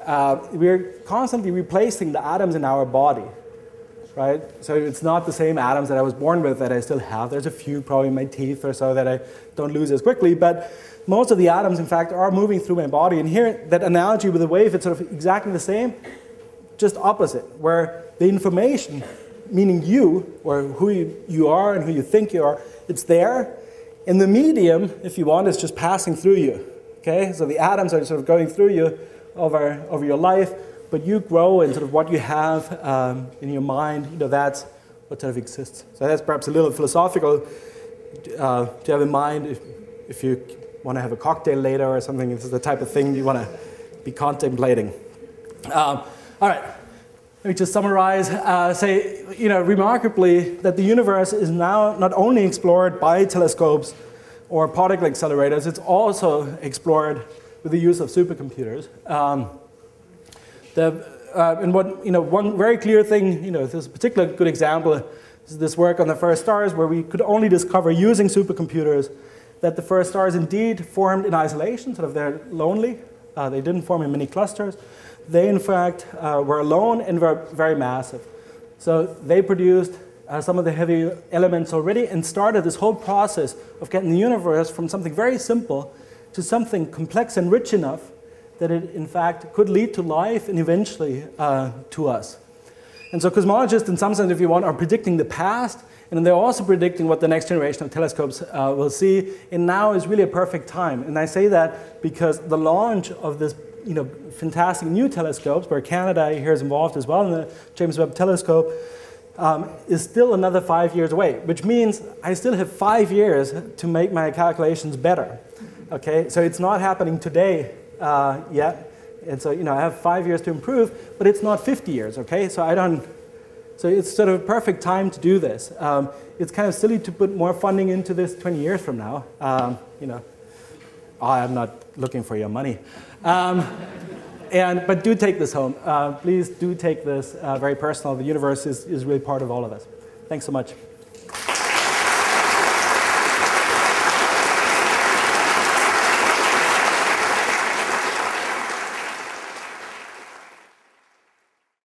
uh, we're constantly replacing the atoms in our body, right? So it's not the same atoms that I was born with that I still have. There's a few probably in my teeth or so that I don't lose as quickly, but most of the atoms, in fact, are moving through my body. And here, that analogy with the wave, it's sort of exactly the same, just opposite, where the information, meaning you, or who you, are and who you think you are, it's there. In the medium, if you want, it's just passing through you. Okay? So the atoms are sort of going through you over, over your life, but you grow and sort of what you have um, in your mind, you know, that's what sort of exists. So that's perhaps a little philosophical uh, to have in mind if, if you want to have a cocktail later or something. This is the type of thing you want to be contemplating. Um, all right. Let me just summarize. Uh, say, you know, remarkably, that the universe is now not only explored by telescopes or particle accelerators, it's also explored with the use of supercomputers. Um, the, uh, and what, you know, one very clear thing, you know, this particular good example is this work on the first stars where we could only discover using supercomputers that the first stars indeed formed in isolation, sort of they're lonely. Uh, they didn't form in many clusters. They, in fact, uh, were alone and were very massive. So they produced uh, some of the heavy elements already and started this whole process of getting the universe from something very simple to something complex and rich enough that it, in fact, could lead to life and eventually uh, to us. And so cosmologists, in some sense, if you want, are predicting the past and they're also predicting what the next generation of telescopes uh, will see. And now is really a perfect time. And I say that because the launch of this you know, fantastic new telescopes, where Canada here is involved as well in the James Webb Telescope, um, is still another five years away, which means I still have five years to make my calculations better. Okay, so it's not happening today uh, yet. And so, you know, I have five years to improve, but it's not 50 years, okay? So I don't, so it's sort of a perfect time to do this. Um, it's kind of silly to put more funding into this 20 years from now. Um, you know, I'm not looking for your money. Um, and, but do take this home. Uh, please do take this uh, very personal. The universe is, is really part of all of us. Thanks so much.